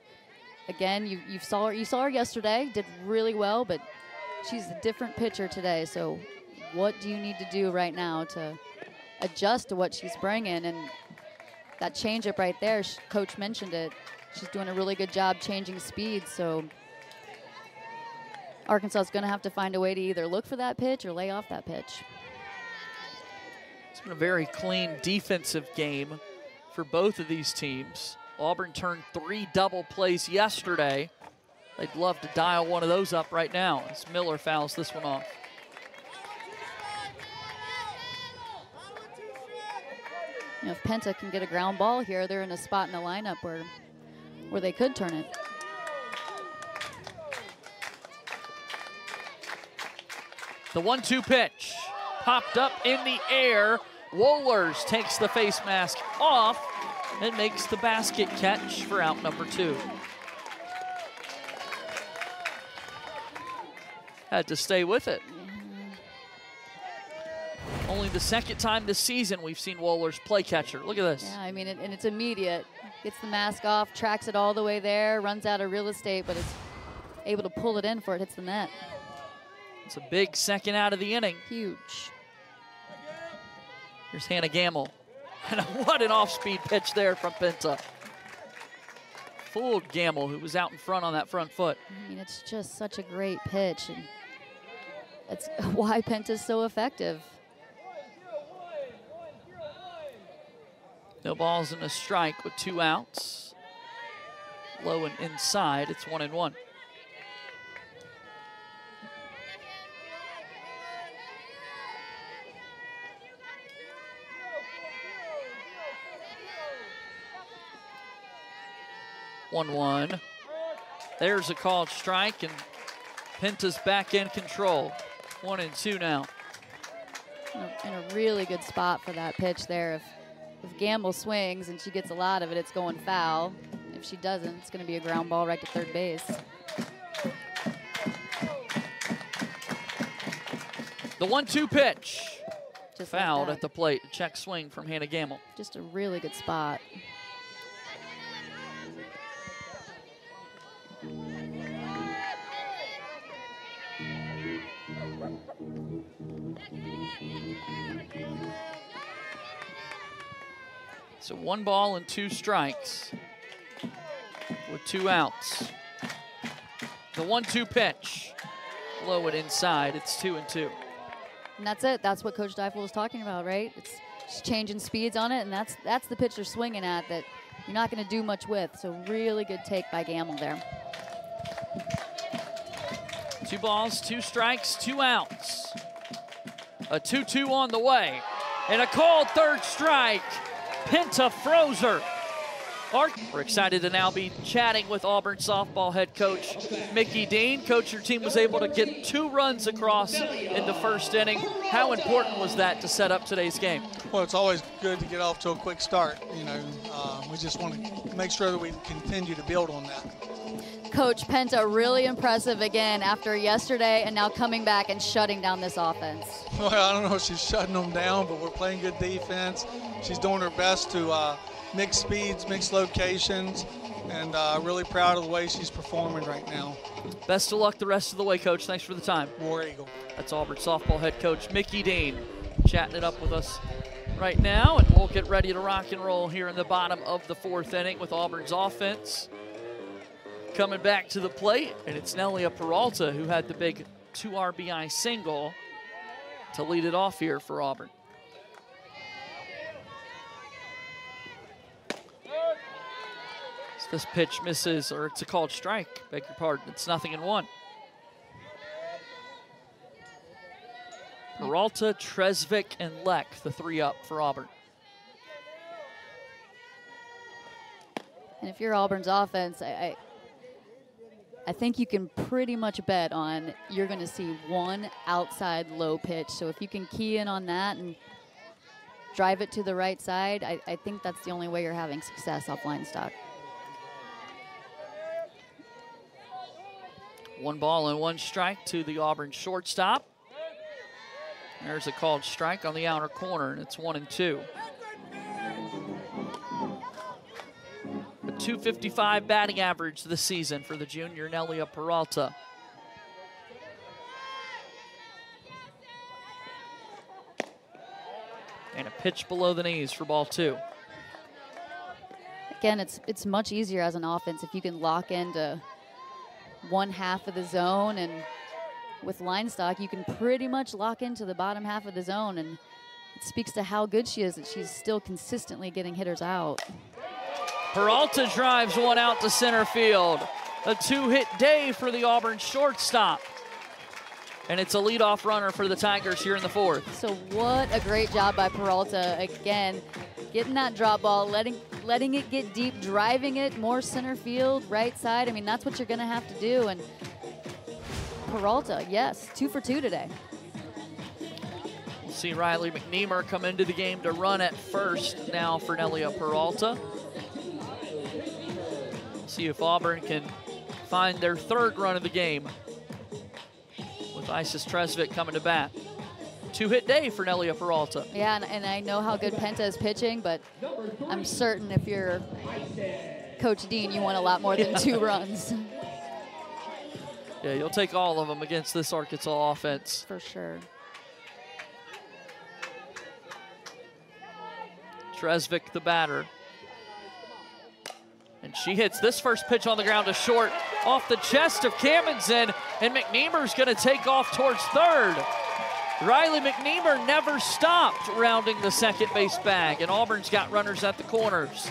again, you you saw her you saw her yesterday, did really well, but she's a different pitcher today, so what do you need to do right now to adjust to what she's bringing? And that changeup right there, coach mentioned it. She's doing a really good job changing speed. So Arkansas is going to have to find a way to either look for that pitch or lay off that pitch. It's been a very clean defensive game for both of these teams. Auburn turned three double plays yesterday. They'd love to dial one of those up right now as Miller fouls this one off. You know, if Penta can get a ground ball here, they're in a spot in the lineup where, where they could turn it. The one-two pitch popped up in the air. Wohlers takes the face mask off and makes the basket catch for out number two. Had to stay with it. Only the second time this season we've seen Wohlers play catcher. Look at this. Yeah, I mean, it, and it's immediate. Gets the mask off, tracks it all the way there, runs out of real estate, but it's able to pull it in before it hits the net. It's a big second out of the inning. Huge. Here's Hannah Gamble. And what an off-speed pitch there from Penta. Fooled Gamble, who was out in front on that front foot. I mean, it's just such a great pitch. And that's why Penta's so effective. No balls and a strike with two outs. low and inside. It's one and one. One one. There's a called strike, and Penta's back in control. One and two now. In a really good spot for that pitch there. If, if Gamble swings and she gets a lot of it, it's going foul. If she doesn't, it's going to be a ground ball right to third base. The one-two pitch. Just Fouled like at the plate. Check swing from Hannah Gamble. Just a really good spot. One ball and two strikes with two outs. The one-two pitch. Low it inside. It's two and two. And that's it. That's what Coach Deifel was talking about, right? It's changing speeds on it, and that's that's the pitch they're swinging at that you're not going to do much with. So really good take by Gamble there. Two balls, two strikes, two outs. A 2-2 on the way. And a called third strike. Penta Frozer. We're excited to now be chatting with Auburn softball head coach Mickey Dean. Coach, your team was able to get two runs across in the first inning. How important was that to set up today's game? Well, it's always good to get off to a quick start. You know, uh, we just want to make sure that we continue to build on that. Coach Penta really impressive again after yesterday and now coming back and shutting down this offense. Well, I don't know if she's shutting them down, but we're playing good defense. She's doing her best to uh, mix speeds, mix locations, and uh, really proud of the way she's performing right now. Best of luck the rest of the way, Coach. Thanks for the time. War Eagle. That's Auburn softball head coach Mickey Dean chatting it up with us right now, and we'll get ready to rock and roll here in the bottom of the fourth inning with Auburn's offense coming back to the plate, and it's Nelia Peralta who had the big two RBI single to lead it off here for Auburn. This pitch misses, or it's a called strike. Beg your pardon. It's nothing in one. Peralta, Tresvik, and Leck, the three up for Auburn. And if you're Auburn's offense, I, I, I think you can pretty much bet on you're going to see one outside low pitch. So if you can key in on that and drive it to the right side, I, I think that's the only way you're having success off Leinstock. One ball and one strike to the Auburn shortstop. There's a called strike on the outer corner, and it's one and two. 255 batting average this season for the junior Nelia Peralta. And a pitch below the knees for ball two. Again, it's it's much easier as an offense if you can lock into one half of the zone and with Leinstock you can pretty much lock into the bottom half of the zone and it speaks to how good she is that she's still consistently getting hitters out. Peralta drives one out to center field. A two-hit day for the Auburn shortstop. And it's a leadoff runner for the Tigers here in the fourth. So what a great job by Peralta again, getting that drop ball, letting letting it get deep, driving it more center field, right side. I mean, that's what you're going to have to do. And Peralta, yes, two for two today. We'll see Riley McNeemer come into the game to run at first now for Nelia Peralta. See if Auburn can find their third run of the game with Icess Tresvik coming to bat. Two hit day for Nelia Peralta. Yeah, and, and I know how good Penta is pitching, but I'm certain if you're Coach Dean, you want a lot more than two runs. Yeah, you'll take all of them against this Arkansas offense. For sure. Tresvik, the batter. And she hits this first pitch on the ground to short off the chest of Camenzind, and McNeemer's going to take off towards third. Riley McNeemer never stopped rounding the second base bag, and Auburn's got runners at the corners.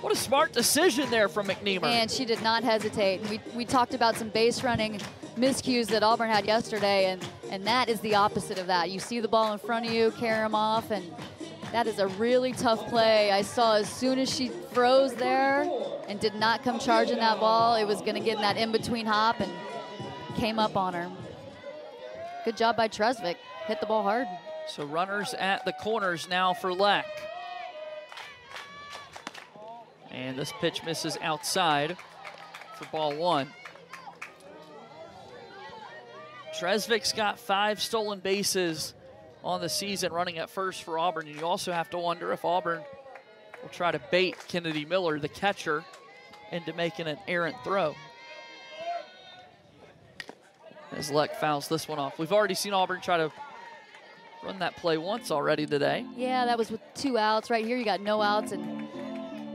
What a smart decision there from McNeemer. And she did not hesitate. We, we talked about some base running miscues that Auburn had yesterday, and, and that is the opposite of that. You see the ball in front of you, carry them off, and that is a really tough play. I saw as soon as she froze there and did not come charging that ball, it was going to get in that in-between hop and came up on her. Good job by Tresvik. Hit the ball hard. So runners at the corners now for Leck. And this pitch misses outside for ball one. Tresvik's got five stolen bases on the season running at first for Auburn. And you also have to wonder if Auburn will try to bait Kennedy Miller, the catcher, into making an errant throw. As Leck fouls this one off. We've already seen Auburn try to run that play once already today. Yeah, that was with two outs. Right here, you got no outs and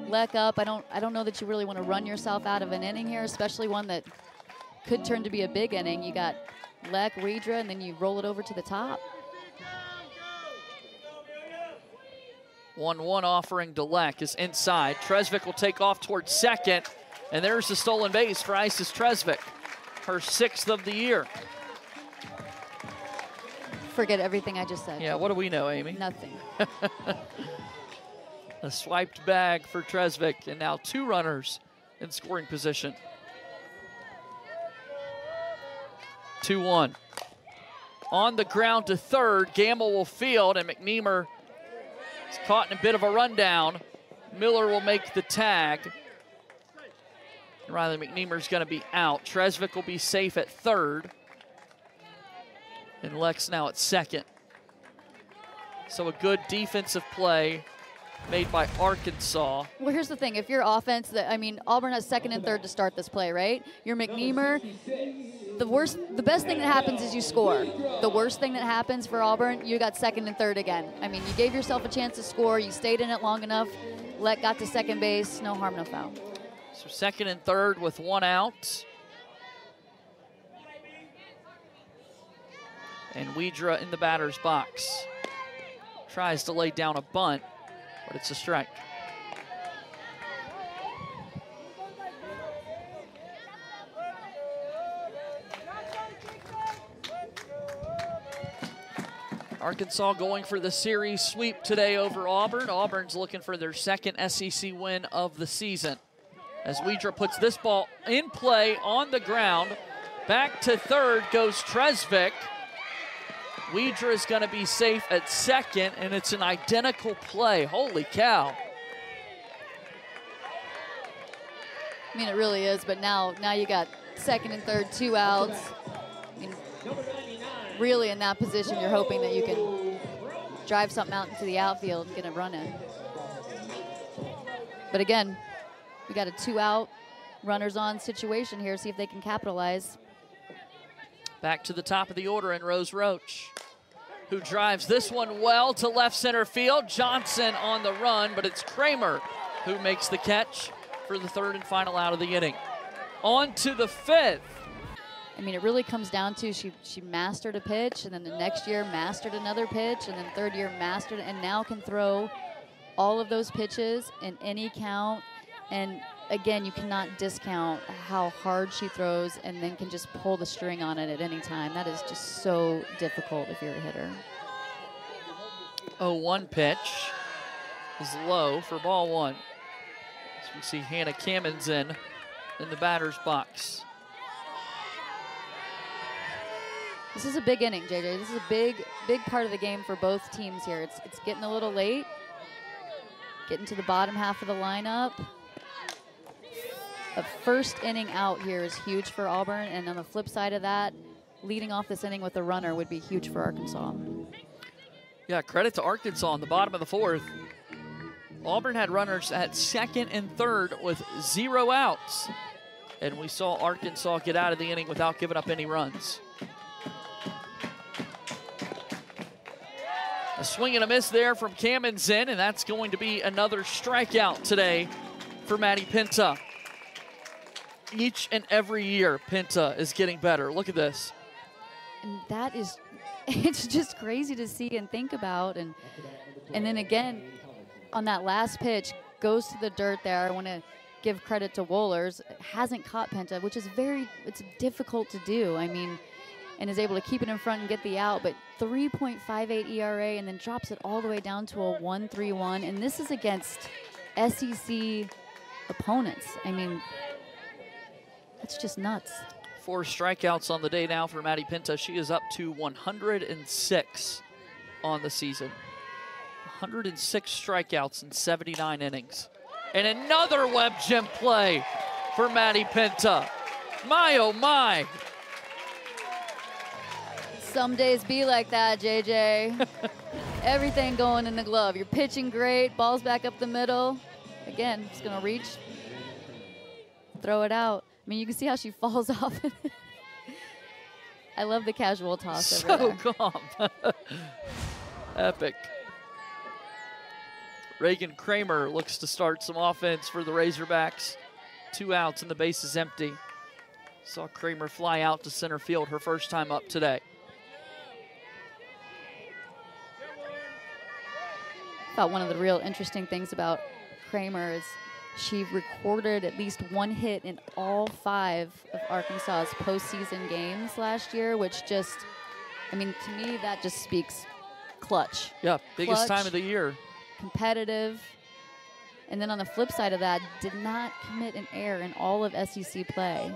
Leck up. I don't, I don't know that you really want to run yourself out of an inning here, especially one that could turn to be a big inning. You got Leck, Widra, and then you roll it over to the top. 1 1 offering to Leck is inside. Tresvik will take off towards second. And there's the stolen base for Icess Tresvik, her sixth of the year. Forget everything I just said. Yeah, what do we know, Amy? Nothing. a swiped bag for Tresvik, and now two runners in scoring position. 2 1. On the ground to third, Gamble will field, and McNeemer is caught in a bit of a rundown. Miller will make the tag. Riley McNeemer's going to be out. Tresvik will be safe at third. And Leck's now at second. So a good defensive play made by Arkansas. Well, here's the thing. If your offense, that I mean, Auburn has second and third to start this play, right? You're McNeemer. The worst, the best thing that happens is you score. The worst thing that happens for Auburn, you got second and third again. I mean, you gave yourself a chance to score. You stayed in it long enough. Let got to second base. No harm, no foul. So second and third with one out. And Widra in the batter's box. Tries to lay down a bunt, but it's a strike. Arkansas going for the series sweep today over Auburn. Auburn's looking for their second SEC win of the season. As Widra puts this ball in play on the ground. Back to third goes Tresvik. Widra is going to be safe at second, and it's an identical play. Holy cow. I mean, it really is, but now now you got second and third, two outs. I mean, really in that position, you're hoping that you can drive something out into the outfield and get a run in. But again, we got a two out, runners on situation here. See if they can capitalize. Back to the top of the order in Rose Roach, who drives this one well to left center field. Johnson on the run, but it's Kramer who makes the catch for the third and final out of the inning. On to the fifth. I mean, it really comes down to she she mastered a pitch, and then the next year mastered another pitch, and then third year mastered, and now can throw all of those pitches in any count. And again, you cannot discount how hard she throws, and then can just pull the string on it at any time. That is just so difficult if you're a hitter. 0-1 pitch is low for ball one. As we see Hannah Camenzind in the batter's box. This is a big inning, JJ. This is a big, big part of the game for both teams here. It's, it's getting a little late, getting to the bottom half of the lineup. A first inning out here is huge for Auburn, and on the flip side of that, leading off this inning with a runner would be huge for Arkansas. Yeah, credit to Arkansas in the bottom of the fourth. Auburn had runners at second and third with zero outs. And we saw Arkansas get out of the inning without giving up any runs. A swing and a miss there from Camenzind, and that's going to be another strikeout today for Maddie Penta. Each and every year, Penta is getting better. Look at this. And that is, it's just crazy to see and think about. And and then again, on that last pitch, goes to the dirt there. I want to give credit to Wohlers. Hasn't caught Penta, which is very it's difficult to do. I mean, and is able to keep it in front and get the out, but 3.58 ERA and then drops it all the way down to a 1-3-1. And this is against SEC opponents. I mean, that's just nuts. Four strikeouts on the day now for Maddie Penta. She is up to 106 on the season. 106 strikeouts in 79 innings. And another web gem play for Maddie Penta. My oh my. Some days be like that, JJ. Everything going in the glove. You're pitching great, balls back up the middle. Again, just gonna reach, throw it out. I mean, you can see how she falls off. I love the casual toss over So calm. Epic. Raigan Kramer looks to start some offense for the Razorbacks. Two outs and the base is empty. Saw Kramer fly out to center field her first time up today. Thought one of the real interesting things about Kramer is she recorded at least one hit in all five of Arkansas's postseason games last year, which just, I mean, to me, that just speaks clutch, Yeah, biggest Clutch. time of the year. competitive. And then on the flip side of that, did not commit an error in all of SEC play.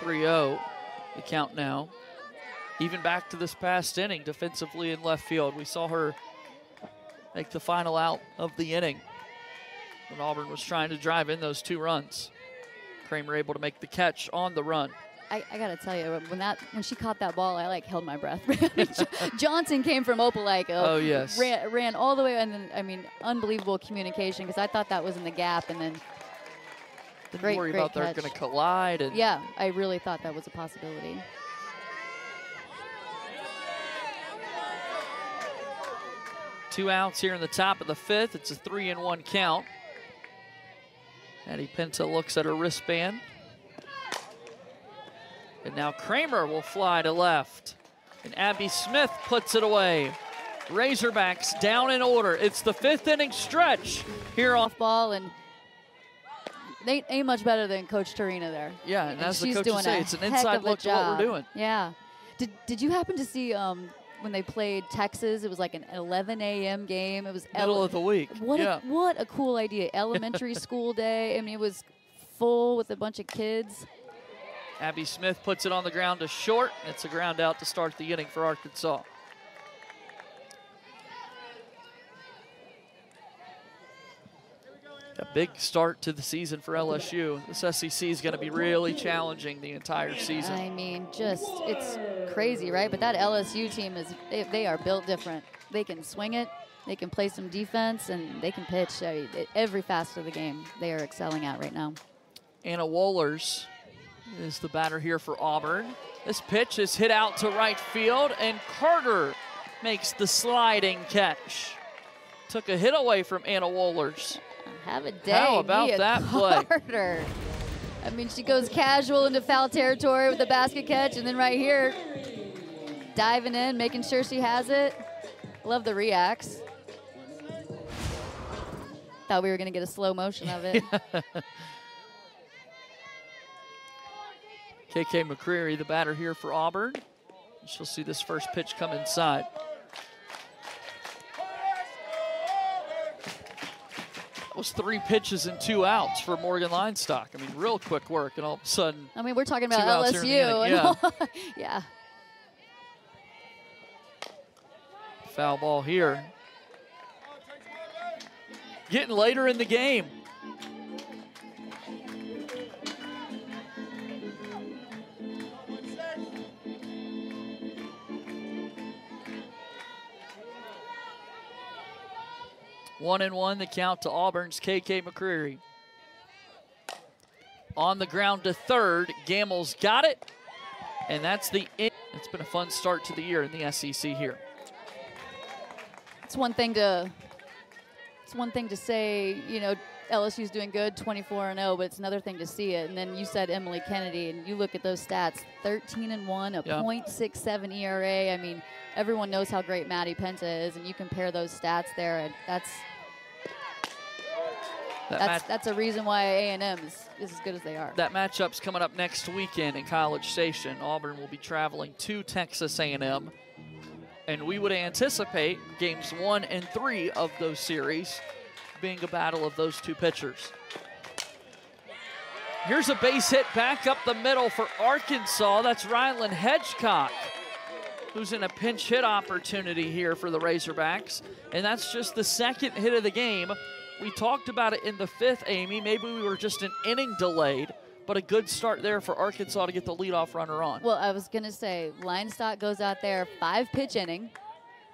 Three zero, the count now. Even back to this past inning, defensively in left field, we saw her make the final out of the inning when Auburn was trying to drive in those two runs. Kramer able to make the catch on the run. I, I gotta tell you, when that when she caught that ball, I like held my breath. Johnson came from Opelika. Oh, yes. ran, ran all the way, and then I mean, unbelievable communication because I thought that was in the gap, and then Didn't Great, worry great about they're going to collide. And yeah, I really thought that was a possibility. Two outs here in the top of the fifth. It's a three and one count. Addie Penta looks at her wristband. And now Kramer will fly to left. And Abby Smith puts it away. Razorbacks down in order. It's the fifth inning stretch here. Off ball, and they ain't much better than Coach Tarina there. Yeah, and, And as the she's coaches doing say, it's an inside look to what we're doing. Yeah. Did Did you happen to see um, when they played Texas? It was like an 11 a.m. game. It was Middle ele- of the week. What yeah. a, what a cool idea! Elementary school day. I mean, it was full with a bunch of kids. Abby Smith puts it on the ground to short. It's a ground out to start the inning for Arkansas. A big start to the season for LSU. This SEC is going to be really challenging the entire season. I mean, just it's crazy, right? But that LSU team is they, they are built different. They can swing it, they can play some defense, and they can pitch. I mean, every facet of the game they are excelling at right now. Anna Wohlers is the batter here for Auburn. This pitch is hit out to right field, and Carter makes the sliding catch. Took a hit away from Anna Wohlers. Have a day. How about Mia that play? I mean, she goes casual into foul territory with the basket catch, and then right here, diving in, making sure she has it. Love the reacts. Thought we were gonna get a slow motion of it. KK McCreary, the batter here for Auburn. She'll see this first pitch come inside. Was three pitches and two outs for Morgan Leinstock. I mean, real quick work, and all of a sudden, I mean, we're talking about outs here in the LSU. all- yeah. foul ball here. Getting later in the game. One and one, the count to Auburn's KK McCreary. On the ground to third, Gamble's got it, and that's the. In- it's been a fun start to the year in the SEC here. it's one thing to it's one thing to say, you know, LSU's doing good, 24 and 0, but it's another thing to see it. And then you said Emiley Kennedy, and you look at those stats: 13 and 1, a Yeah. .67 ERA. I mean, everyone knows how great Maddie Penta is, and you compare those stats there, and that's That, that's that's a reason why A&M is, is as good as they are. that matchup's coming up next weekend in College Station. Auburn will be traveling to Texas A&M, and we would anticipate games one and three of those series being a battle of those two pitchers. Here's a base hit back up the middle for Arkansas. That's Ryland Hedgecock, who's in a pinch hit opportunity here for the Razorbacks. And that's just the second hit of the game. We talked about it in the fifth, Amy. Maybe we were just an inning delayed, but a good start there for Arkansas to get the leadoff runner on. Well, I was going to say, Leinstock goes out there, five pitch inning,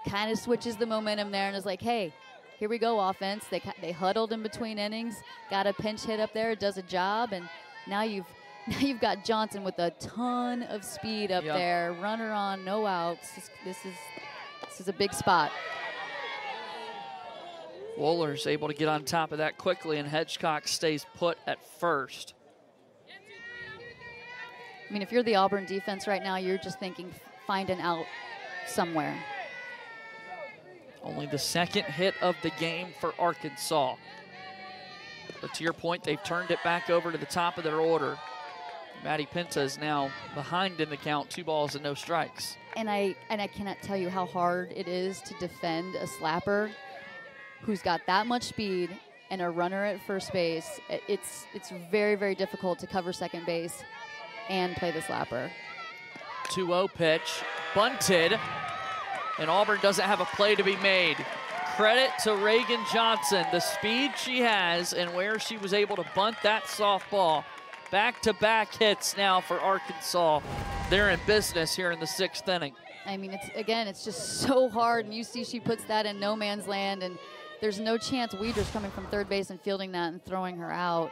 kind of switches the momentum there and is like, hey, here we go, offense. They, they huddled in between innings, got a pinch hit up there, does a job, and now you've now you've got Johnson with a ton of speed up Yep. there, runner on, no outs. This, this is this is a big spot. Wohlers able to get on top of that quickly, and Hedgecock stays put at first. I mean, if you're the Auburn defense right now, you're just thinking, find an out somewhere. Only the second hit of the game for Arkansas. But to your point, they've turned it back over to the top of their order. Maddie Penta is now behind in the count, two balls and no strikes. and I and I cannot tell you how hard it is to defend a slapper who's got that much speed and a runner at first base. It's it's very very difficult to cover second base and play the slapper. 2 0 pitch, bunted, and Auburn doesn't have a play to be made. Credit to Reagan Johnson, the speed she has and where she was able to bunt that softball. Back to back hits now for Arkansas. They're in business here in the sixth inning. I mean, it's again, it's just so hard, and you see she puts that in no man's land, and there's no chance Weeder's coming from third base and fielding that and throwing her out.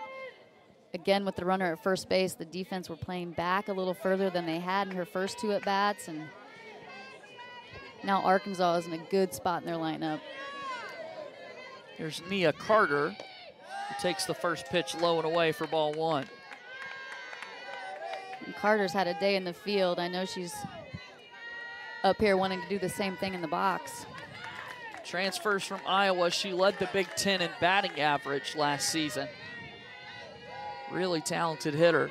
Again, with the runner at first base, the defense were playing back a little further than they had in her first two at bats, and now Arkansas is in a good spot in their lineup. Here's Nia Carter, who takes the first pitch low and away for ball one. And Carter's had a day in the field. I know she's up here wanting to do the same thing in the box. Transfers from Iowa. She led the Big Ten in batting average last season. Really talented hitter.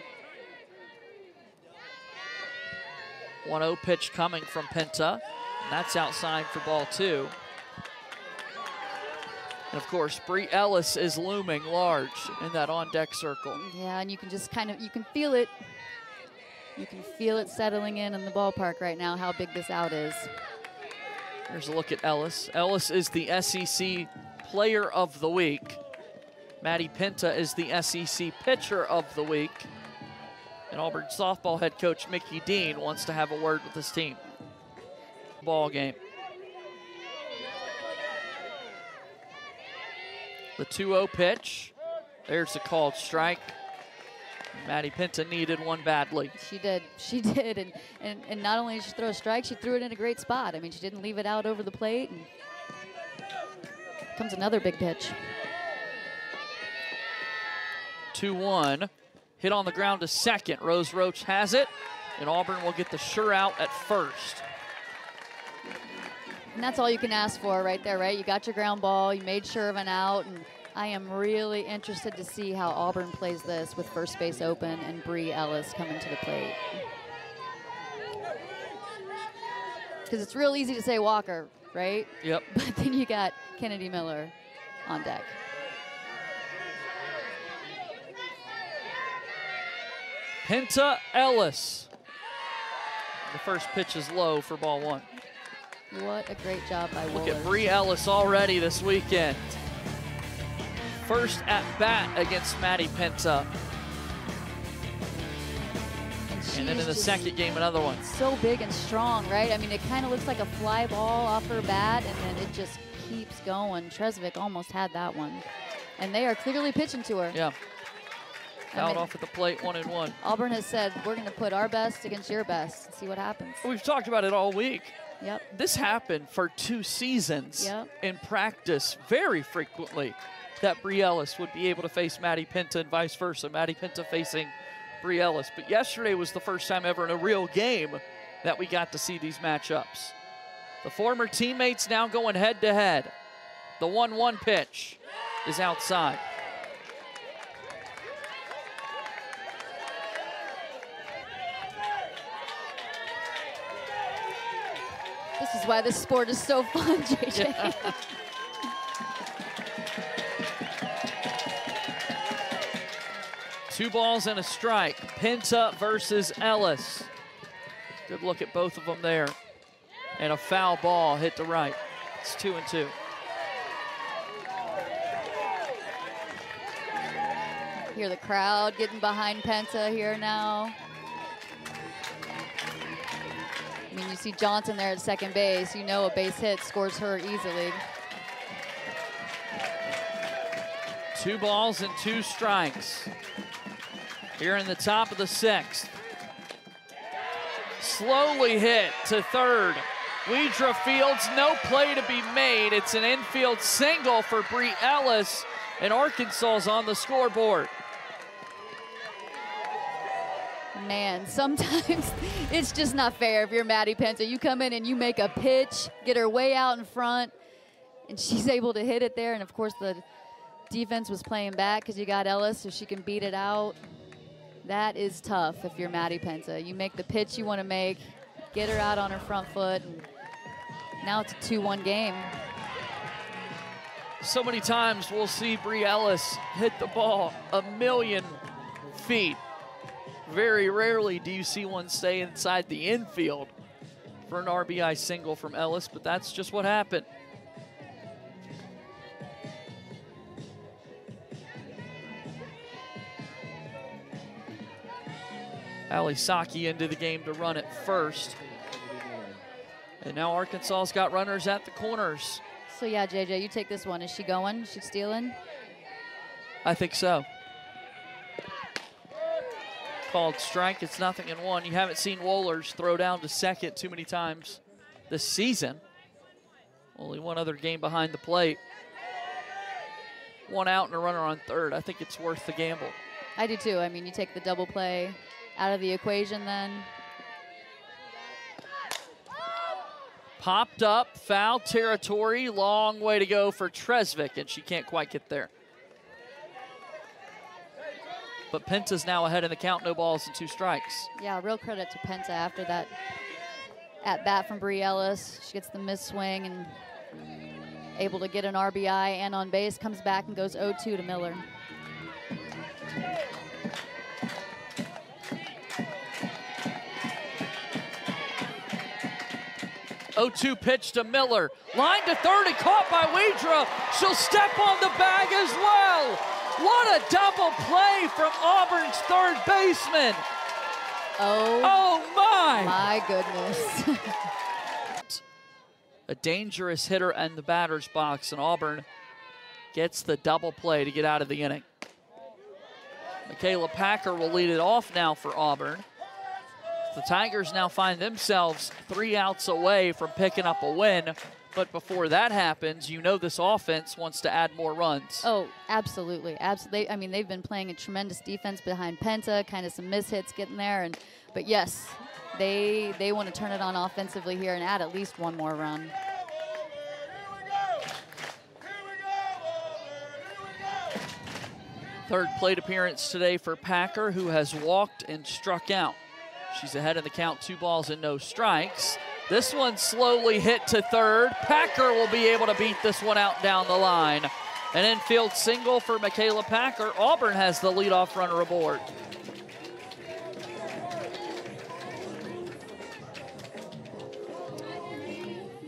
1 0 pitch coming from Penta. And that's outside for ball two. And of course, Bree Ellis is looming large in that on deck circle. Yeah, and you can just kind of you can feel it. You can feel it settling in in the ballpark right now. How big this out is. Here's a look at Ellis. Ellis is the SEC Player of the Week. Maddie Penta is the SEC Pitcher of the Week. And Auburn softball head coach Mickey Dean wants to have a word with his team. Ball game. The 2 0 pitch. There's a called strike. Maddie Penta needed one badly. She did. She did. And, and, and not only did she throw a strike, she threw it in a great spot. I mean, she didn't leave it out over the plate. And comes another big pitch. 2 1. Hit on the ground to second. Rose Roach has it, and Auburn will get the sure out at first. And that's all you can ask for right there, right? You got your ground ball, you made sure of an out, and I am really interested to see how Auburn plays this with first base open and Bree Ellis coming to the plate. Because it's real easy to say Walker, right? Yep. But then you got Kennedy Miller on deck. Penta Ellis. The first pitch is low for ball one. What a great job by Look Wooler. at Bree Ellis already this weekend. First at bat against Maddie Penta. And then in the second game, another one. So big and strong, right? I mean, it kind of looks like a fly ball off her bat, and then it just keeps going. Tresvik almost had that one. And they are clearly pitching to her. Yeah. I Out mean- off at the plate, one and one. Auburn has said, we're going to put our best against your best and see what happens. We've talked about it all week. Yep. This happened for two seasons Yep. in practice very frequently. That Brie Ellis would be able to face Maddie Penta and vice versa. Maddie Penta facing Brie Ellis. But yesterday was the first time ever in a real game that we got to see these matchups. The former teammates now going head to head. The 1 1 pitch is outside. This is why this sport is so fun, JJ. Two balls and a strike. Penta versus Ellis. Good look at both of them there. And a foul ball hit the right. It's two and two. Hear the crowd getting behind Penta here now. I mean, you see Johnson there at second base. You know a base hit scores her easily. Two balls and two strikes. Here in the top of the sixth. Slowly hit to third. Widra Fields, no play to be made. It's an infield single for Brie Ellis, and Arkansas's on the scoreboard. Man, sometimes it's just not fair if you're Maddie Penta. You come in and you make a pitch, get her way out in front, and she's able to hit it there. And of course, the defense was playing back because you got Ellis, so she can beat it out. That is tough if you're Maddie Penta. You make the pitch you want to make, get her out on her front foot, now it's a 2-1 game. So many times we'll see Brie Ellis hit the ball a million feet. Very rarely do you see one stay inside the infield for an RBI single from Ellis, but that's just what happened. Ali Saki into the game to run it first. And now Arkansas's got runners at the corners. So yeah, JJ, you take this one. Is she going? Is she stealing? I think so. Called strike. It's nothing in one. You haven't seen Wohlers throw down to second too many times this season. Only one other game behind the plate. One out and a runner on third. I think it's worth the gamble. I do too. I mean, you take the double play out of the equation then. Popped up, foul territory. Long way to go for Tresvik, and she can't quite get there. But Penta's now ahead in the count, no balls and two strikes. Yeah, real credit to Penta after that at bat from Brie Ellis. She gets the miss swing and able to get an RBI and on base, comes back and goes 0-2 to Miller. 0-2 pitch to Miller. Line to third and caught by Widra. She'll step on the bag as well. What a double play from Auburn's third baseman. Oh, Oh my! my goodness. A dangerous hitter in the batter's box, and Auburn gets the double play to get out of the inning. Michaela Packer will lead it off now for Auburn. The Tigers now find themselves three outs away from picking up a win. But before that happens, you know this offense wants to add more runs. oh, absolutely. Absolutely. I mean, they've been playing a tremendous defense behind Penta, kind of some mishits getting there. and But yes, they they want to turn it on offensively here and add at least one more run. Third plate appearance today for Packer, who has walked and struck out. She's ahead in the count, two balls and no strikes. This one slowly hit to third. Packer will be able to beat this one out down the line. An infield single for Michaela Packer. Auburn has the leadoff runner aboard.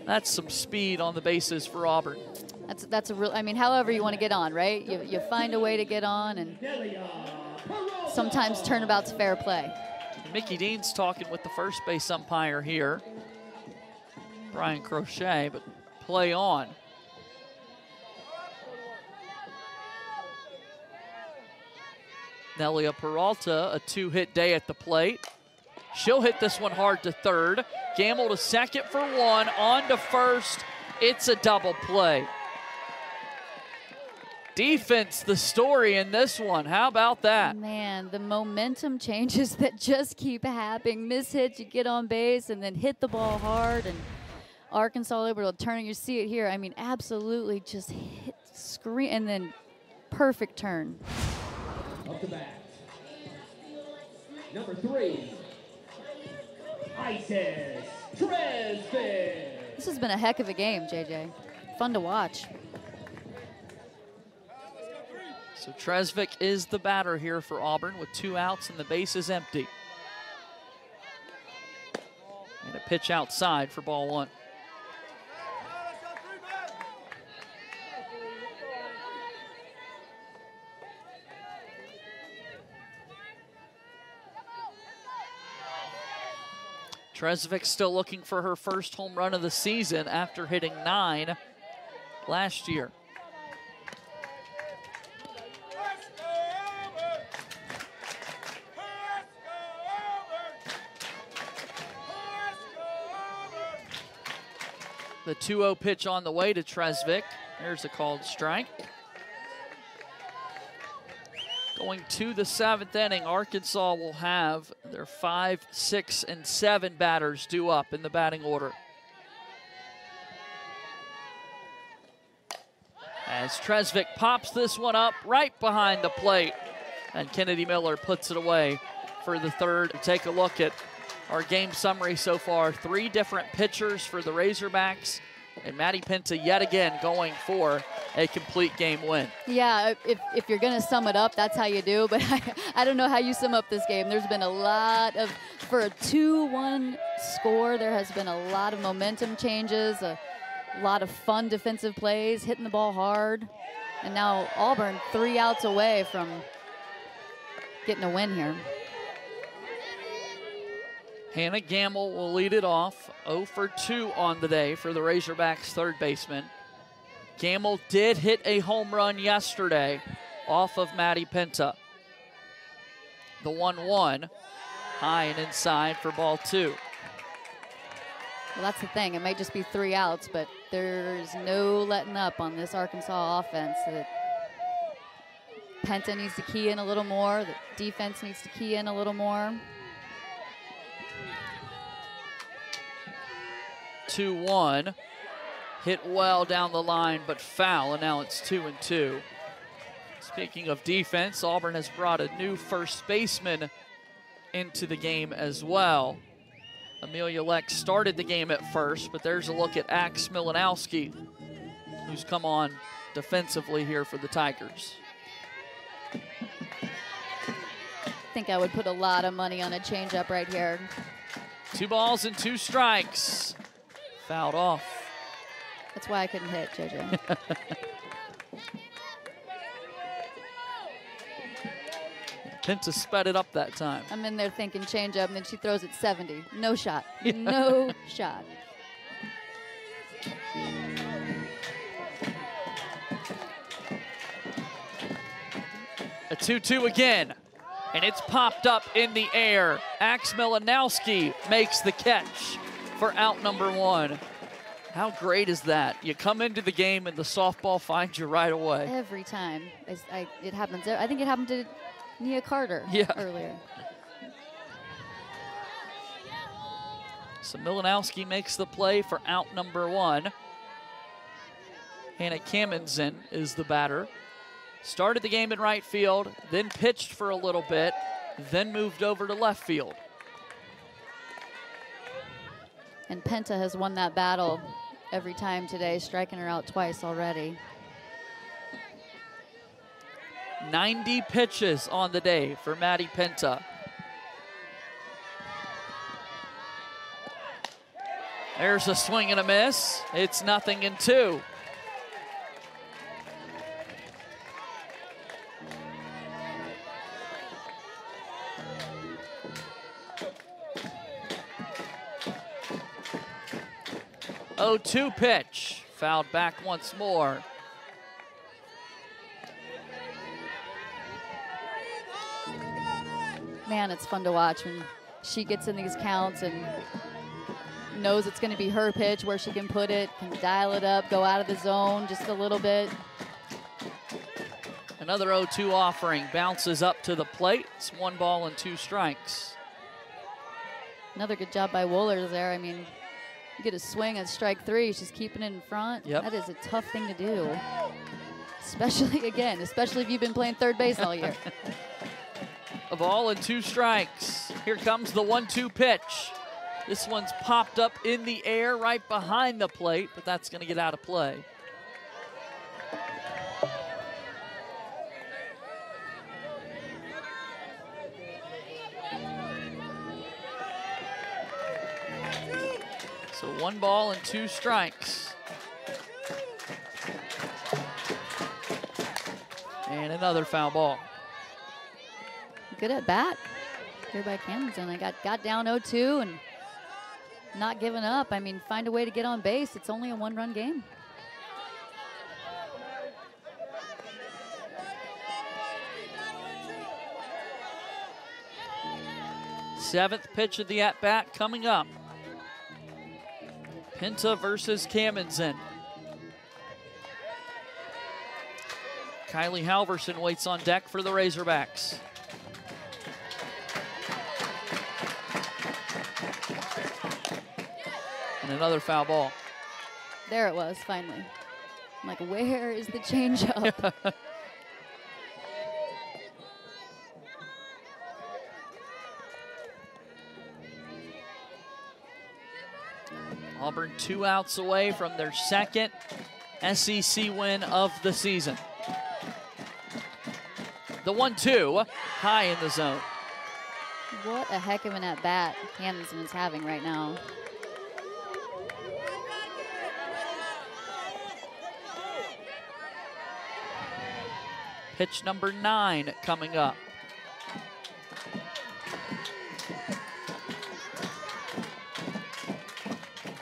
That's some speed on the bases for Auburn. That's that's a real. I mean, however you want to get on, right? You, you find a way to get on, and sometimes turnabout's fair play. Mickey Dean's talking with the first base umpire here, Brian Crochet, but play on. Nelia Peralta, a two hit day at the plate. She'll hit this one hard to third. Gamble to second for one, on to first. It's a double play. Defense, the story in this one. How about that? Man, the momentum changes that just keep happening. Miss hits, you get on base, and then hit the ball hard, and Arkansas able to turn. You see it here. I mean, absolutely just hit screen, and then perfect turn. Up the bat. Number three, Icess Tresvik. This has been a heck of a game, JJ. Fun to watch. So Tresvik is the batter here for Auburn with two outs and the base is empty. And a pitch outside for ball one. Tresvik still looking for her first home run of the season after hitting nine last year. The 2-0 pitch on the way to Tresvik. There's a called strike. Going to the seventh inning, Arkansas will have their five, six, and seven batters due up in the batting order. As Tresvik pops this one up right behind the plate, and Kennedy Miller puts it away for the third. Take a look at our game summary so far. Three different pitchers for the Razorbacks, and Maddie Penta yet again going for a complete game win. Yeah, if, if you're going to sum it up, that's how you do. But I, I don't know how you sum up this game. There's been a lot of, for a 2 1 score, there has been a lot of momentum changes, a lot of fun defensive plays, hitting the ball hard. And now Auburn three outs away from getting a win here. Hannah Gamble will lead it off. 0 for 2 on the day for the Razorbacks third baseman. Gamble did hit a home run yesterday off of Maddie Penta. The 1 1, high and inside for ball two. Well, that's the thing. It may just be three outs, but there's no letting up on this Arkansas offense. Penta needs to key in a little more. The defense needs to key in a little more. 2 1. Hit well down the line, but foul, and now it's 2 and 2. Speaking of defense, Auburn has brought a new first baseman into the game as well. Amelia Lex started the game at first, but there's a look at Axe Milanowski, who's come on defensively here for the Tigers. I think I would put a lot of money on a changeup right here. Two balls and two strikes. Fouled off. That's why I couldn't hit, JJ. Penta sped it up that time. I'm in there thinking changeup, and then she throws it 70. No shot. No shot. A 2 2 again. And it's popped up in the air. Axe Milanowski makes the catch for out number one. How great is that? You come into the game and the softball finds you right away. Every time. I, it happens. I think it happened to Nia Carter Yeah. earlier. So Milanowski makes the play for out number one. Hannah Camenzind is the batter. Started the game in right field, then pitched for a little bit, then moved over to left field. And Penta has won that battle every time today, striking her out twice already. 90 pitches on the day for Maddie Penta. There's a swing and a miss. It's nothing in two. Oh, two pitch. Fouled back once more. Man, it's fun to watch when she gets in these counts and knows it's going to be her pitch, where she can put it, can dial it up, go out of the zone just a little bit. Another 0 2 offering bounces up to the plate. It's one ball and two strikes. Another good job by Wohlers there. I mean, you get a swing at strike three. She's keeping it in front. Yep. That is a tough thing to do. Especially, again, especially if you've been playing third base all year. A ball and two strikes. Here comes the 1 2 pitch. This one's popped up in the air right behind the plate, but that's going to get out of play. So one ball and two strikes. And another foul ball. Good at bat. Here by Camden. I got got down 0-2 and not giving up. I mean, find a way to get on base. It's only a one-run game. Seventh pitch of the at bat coming up. Penta versus Camenzind. Kylie Halverson waits on deck for the Razorbacks. And another foul ball. There it was, finally. I'm like, where is the changeup? Auburn two outs away from their second SEC win of the season. The one two high in the zone. what a heck of an at bat Hamilton is having right now. Pitch number nine coming up.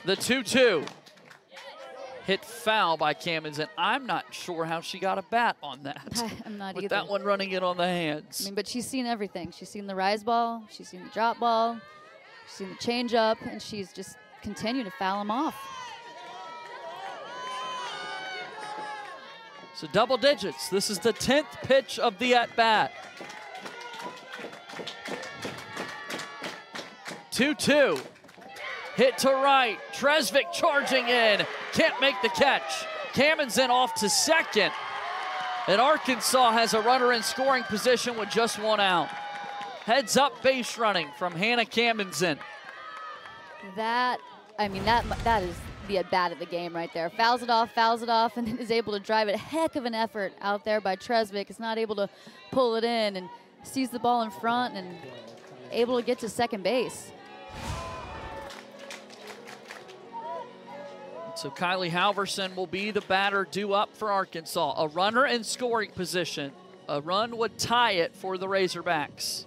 The 2-2. Hit foul by Cammons, and I'm not sure how she got a bat on that. I'm not With either. that one running in on the hands. I mean, but she's seen everything. She's seen the rise ball. She's seen the drop ball. She's seen the change up, and she's just continued to foul them off. So double digits. This is the 10th pitch of the at-bat. 2-2. Hit to right. Tresvik charging in. Can't make the catch. Camenzind off to second. And Arkansas has a runner in scoring position with just one out. Heads up base running from Hannah Camenzind. That, I mean, that that is the at bat of the game right there. Fouls it off, fouls it off, and is able to drive it. Heck of an effort out there by Tresvik. Is not able to pull it in and sees the ball in front and able to get to second base. So Kylie Halverson will be the batter due up for Arkansas. A runner in scoring position. A run would tie it for the Razorbacks.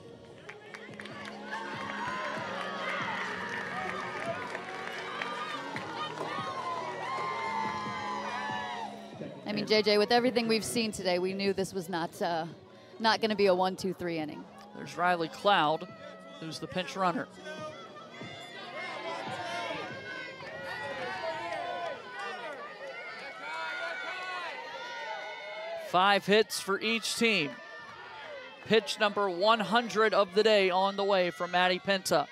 I mean, JJ, with everything we've seen today, we knew this was not uh, not going to be a one, two, three inning. There's Riley Cloud, who's the pinch runner. Five hits for each team. Pitch number 100 of the day on the way from Maddie Penta.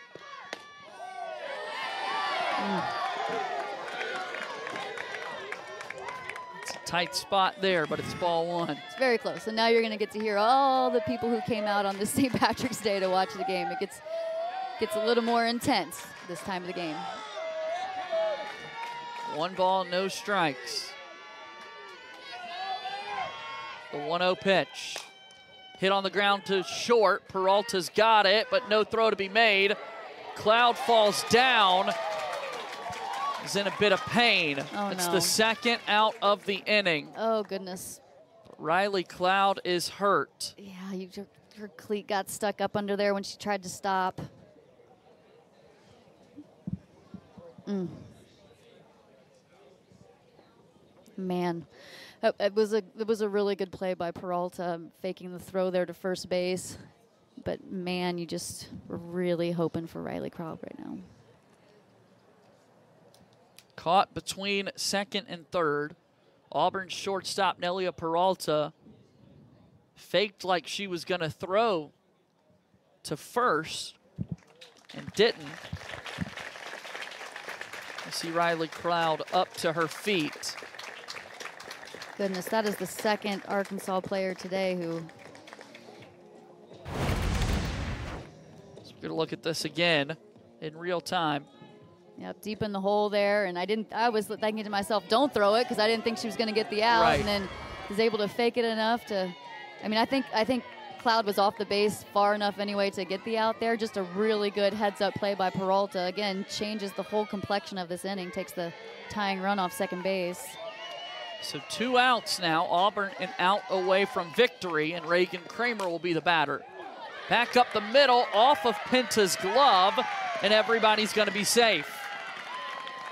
It's a tight spot there, but it's ball one. It's very close. And now you're going to get to hear all the people who came out on this St. Patrick's Day to watch the game. It gets gets a little more intense this time of the game. One ball, no strikes. The 1 0 pitch. Hit on the ground to short. Peralta's got it, but no throw to be made. Cloud falls down. Is in a bit of pain. Oh, it's no. the second out of the inning. Oh goodness. Riley Cloud is hurt. Yeah, you, your, her cleat got stuck up under there when she tried to stop. Mm. Man, It was a it was a really good play by Peralta, um, faking the throw there to first base. But man, you just really hoping for Riley Cloud right now. Caught between second and third. Auburn shortstop Nelia Peralta faked like she was going to throw to first and didn't. I see Riley Cloud up to her feet. Goodness, that is the second Arkansas player today who So we're to look at this again in real time. Yep, deep in the hole there, and I didn't. I was thinking to myself, "Don't throw it," because I didn't think she was going to get the out, Right. and then was able to fake it enough to. I mean, I think I think Cloud was off the base far enough anyway to get the out there. Just a really good heads-up play by Peralta. Again, changes the whole complexion of this inning. Takes the tying run off second base. So two outs now. Auburn an out away from victory, and Raigan Kramer will be the batter. Back up the middle, off of Penta's glove, and everybody's going to be safe.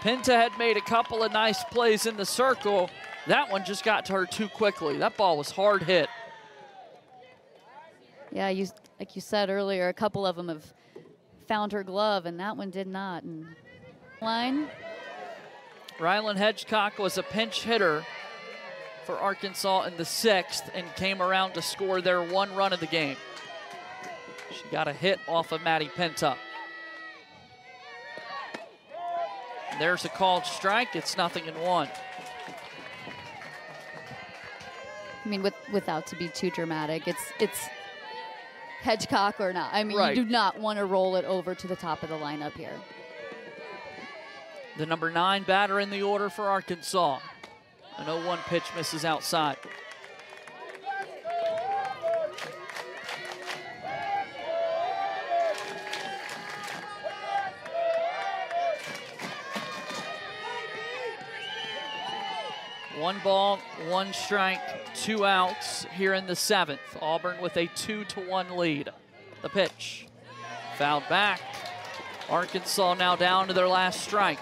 Penta had made a couple of nice plays in the circle. That one just got to her too quickly. That ball was hard hit. Yeah, you like you said earlier, a couple of them have found her glove, and that one did not. And line. Rylan Hedgecock was a pinch hitter for Arkansas in the sixth and came around to score their one run of the game. She got a hit off of Maddie Penta. There's a called strike. It's nothing in one. I mean, with, without to be too dramatic, it's it's Hedgecock or not. I mean, Right. you do not want to roll it over to the top of the lineup here. The number nine batter in the order for Arkansas. An 0-1 pitch misses outside. One ball, one strike, two outs here in the seventh. Auburn with a two to one lead. The pitch. Fouled back. Arkansas now down to their last strike.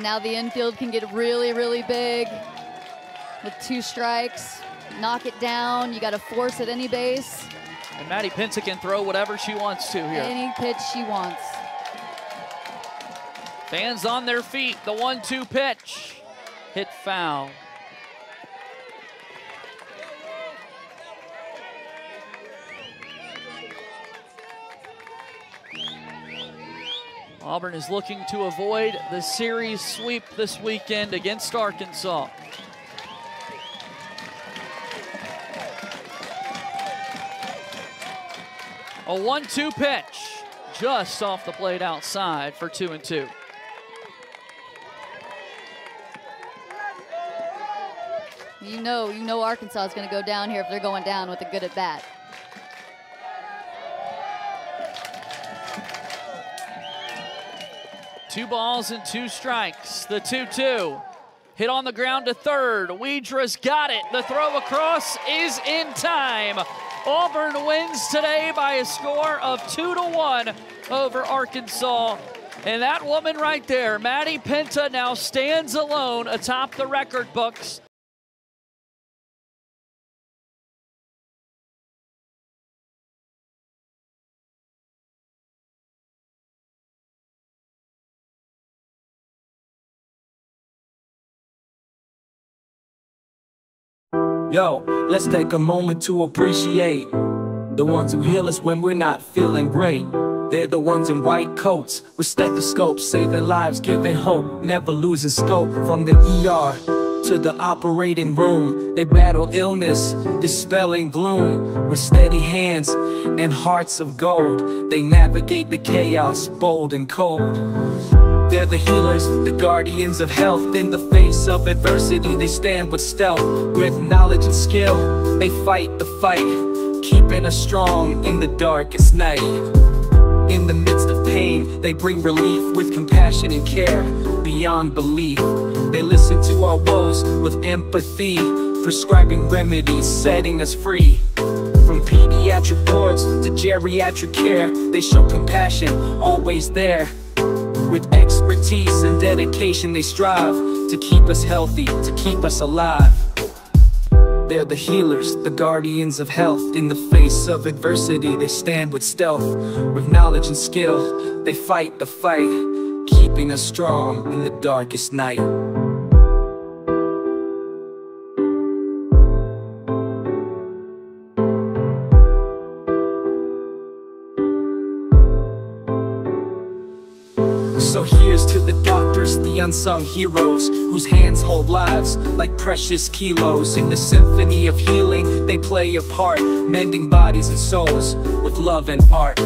Now the infield can get really, really big with two strikes. Knock it down. You got to force at any base, And Maddie Penta can throw whatever she wants to here. any pitch she wants. Fans on their feet. The one-two pitch. Hit foul. Auburn is looking to avoid the series sweep this weekend against Arkansas. A one-two pitch just off the plate outside for two and two. You know, you know Arkansas is going to go down here if they're going down with a good at bat. Two balls and two strikes. The 2 2. Hit on the ground to third. Widra's got it. The throw across is in time. Auburn wins today by a score of 2 to 1 over Arkansas. And that woman right there, Maddie Penta, now stands alone atop the record books. Yo, let's take a moment to appreciate the ones who heal us when we're not feeling great. They're the ones in white coats with stethoscopes, saving lives, giving hope, never losing scope. From the ER to the operating room, they battle illness, dispelling gloom. With steady hands and hearts of gold, they navigate the chaos, bold and cold. They're the healers, the guardians of health. In the face of adversity, they stand with stealth With knowledge and skill, they fight the fight Keeping us strong in the darkest night. In the midst of pain, they bring relief With compassion and care, beyond belief. They listen to our woes with empathy Prescribing remedies, setting us free. From pediatric wards to geriatric care They show compassion, always there with expertise and dedication, they strive to keep us healthy, to keep us alive. They're the healers, the guardians of health. In the face of adversity, they stand with stealth. With knowledge and skill, they fight the fight, keeping us strong in the darkest night. So here's to the doctors, the unsung heroes Whose hands hold lives like precious kilos. In the symphony of healing, they play a part Mending bodies and souls with love and art.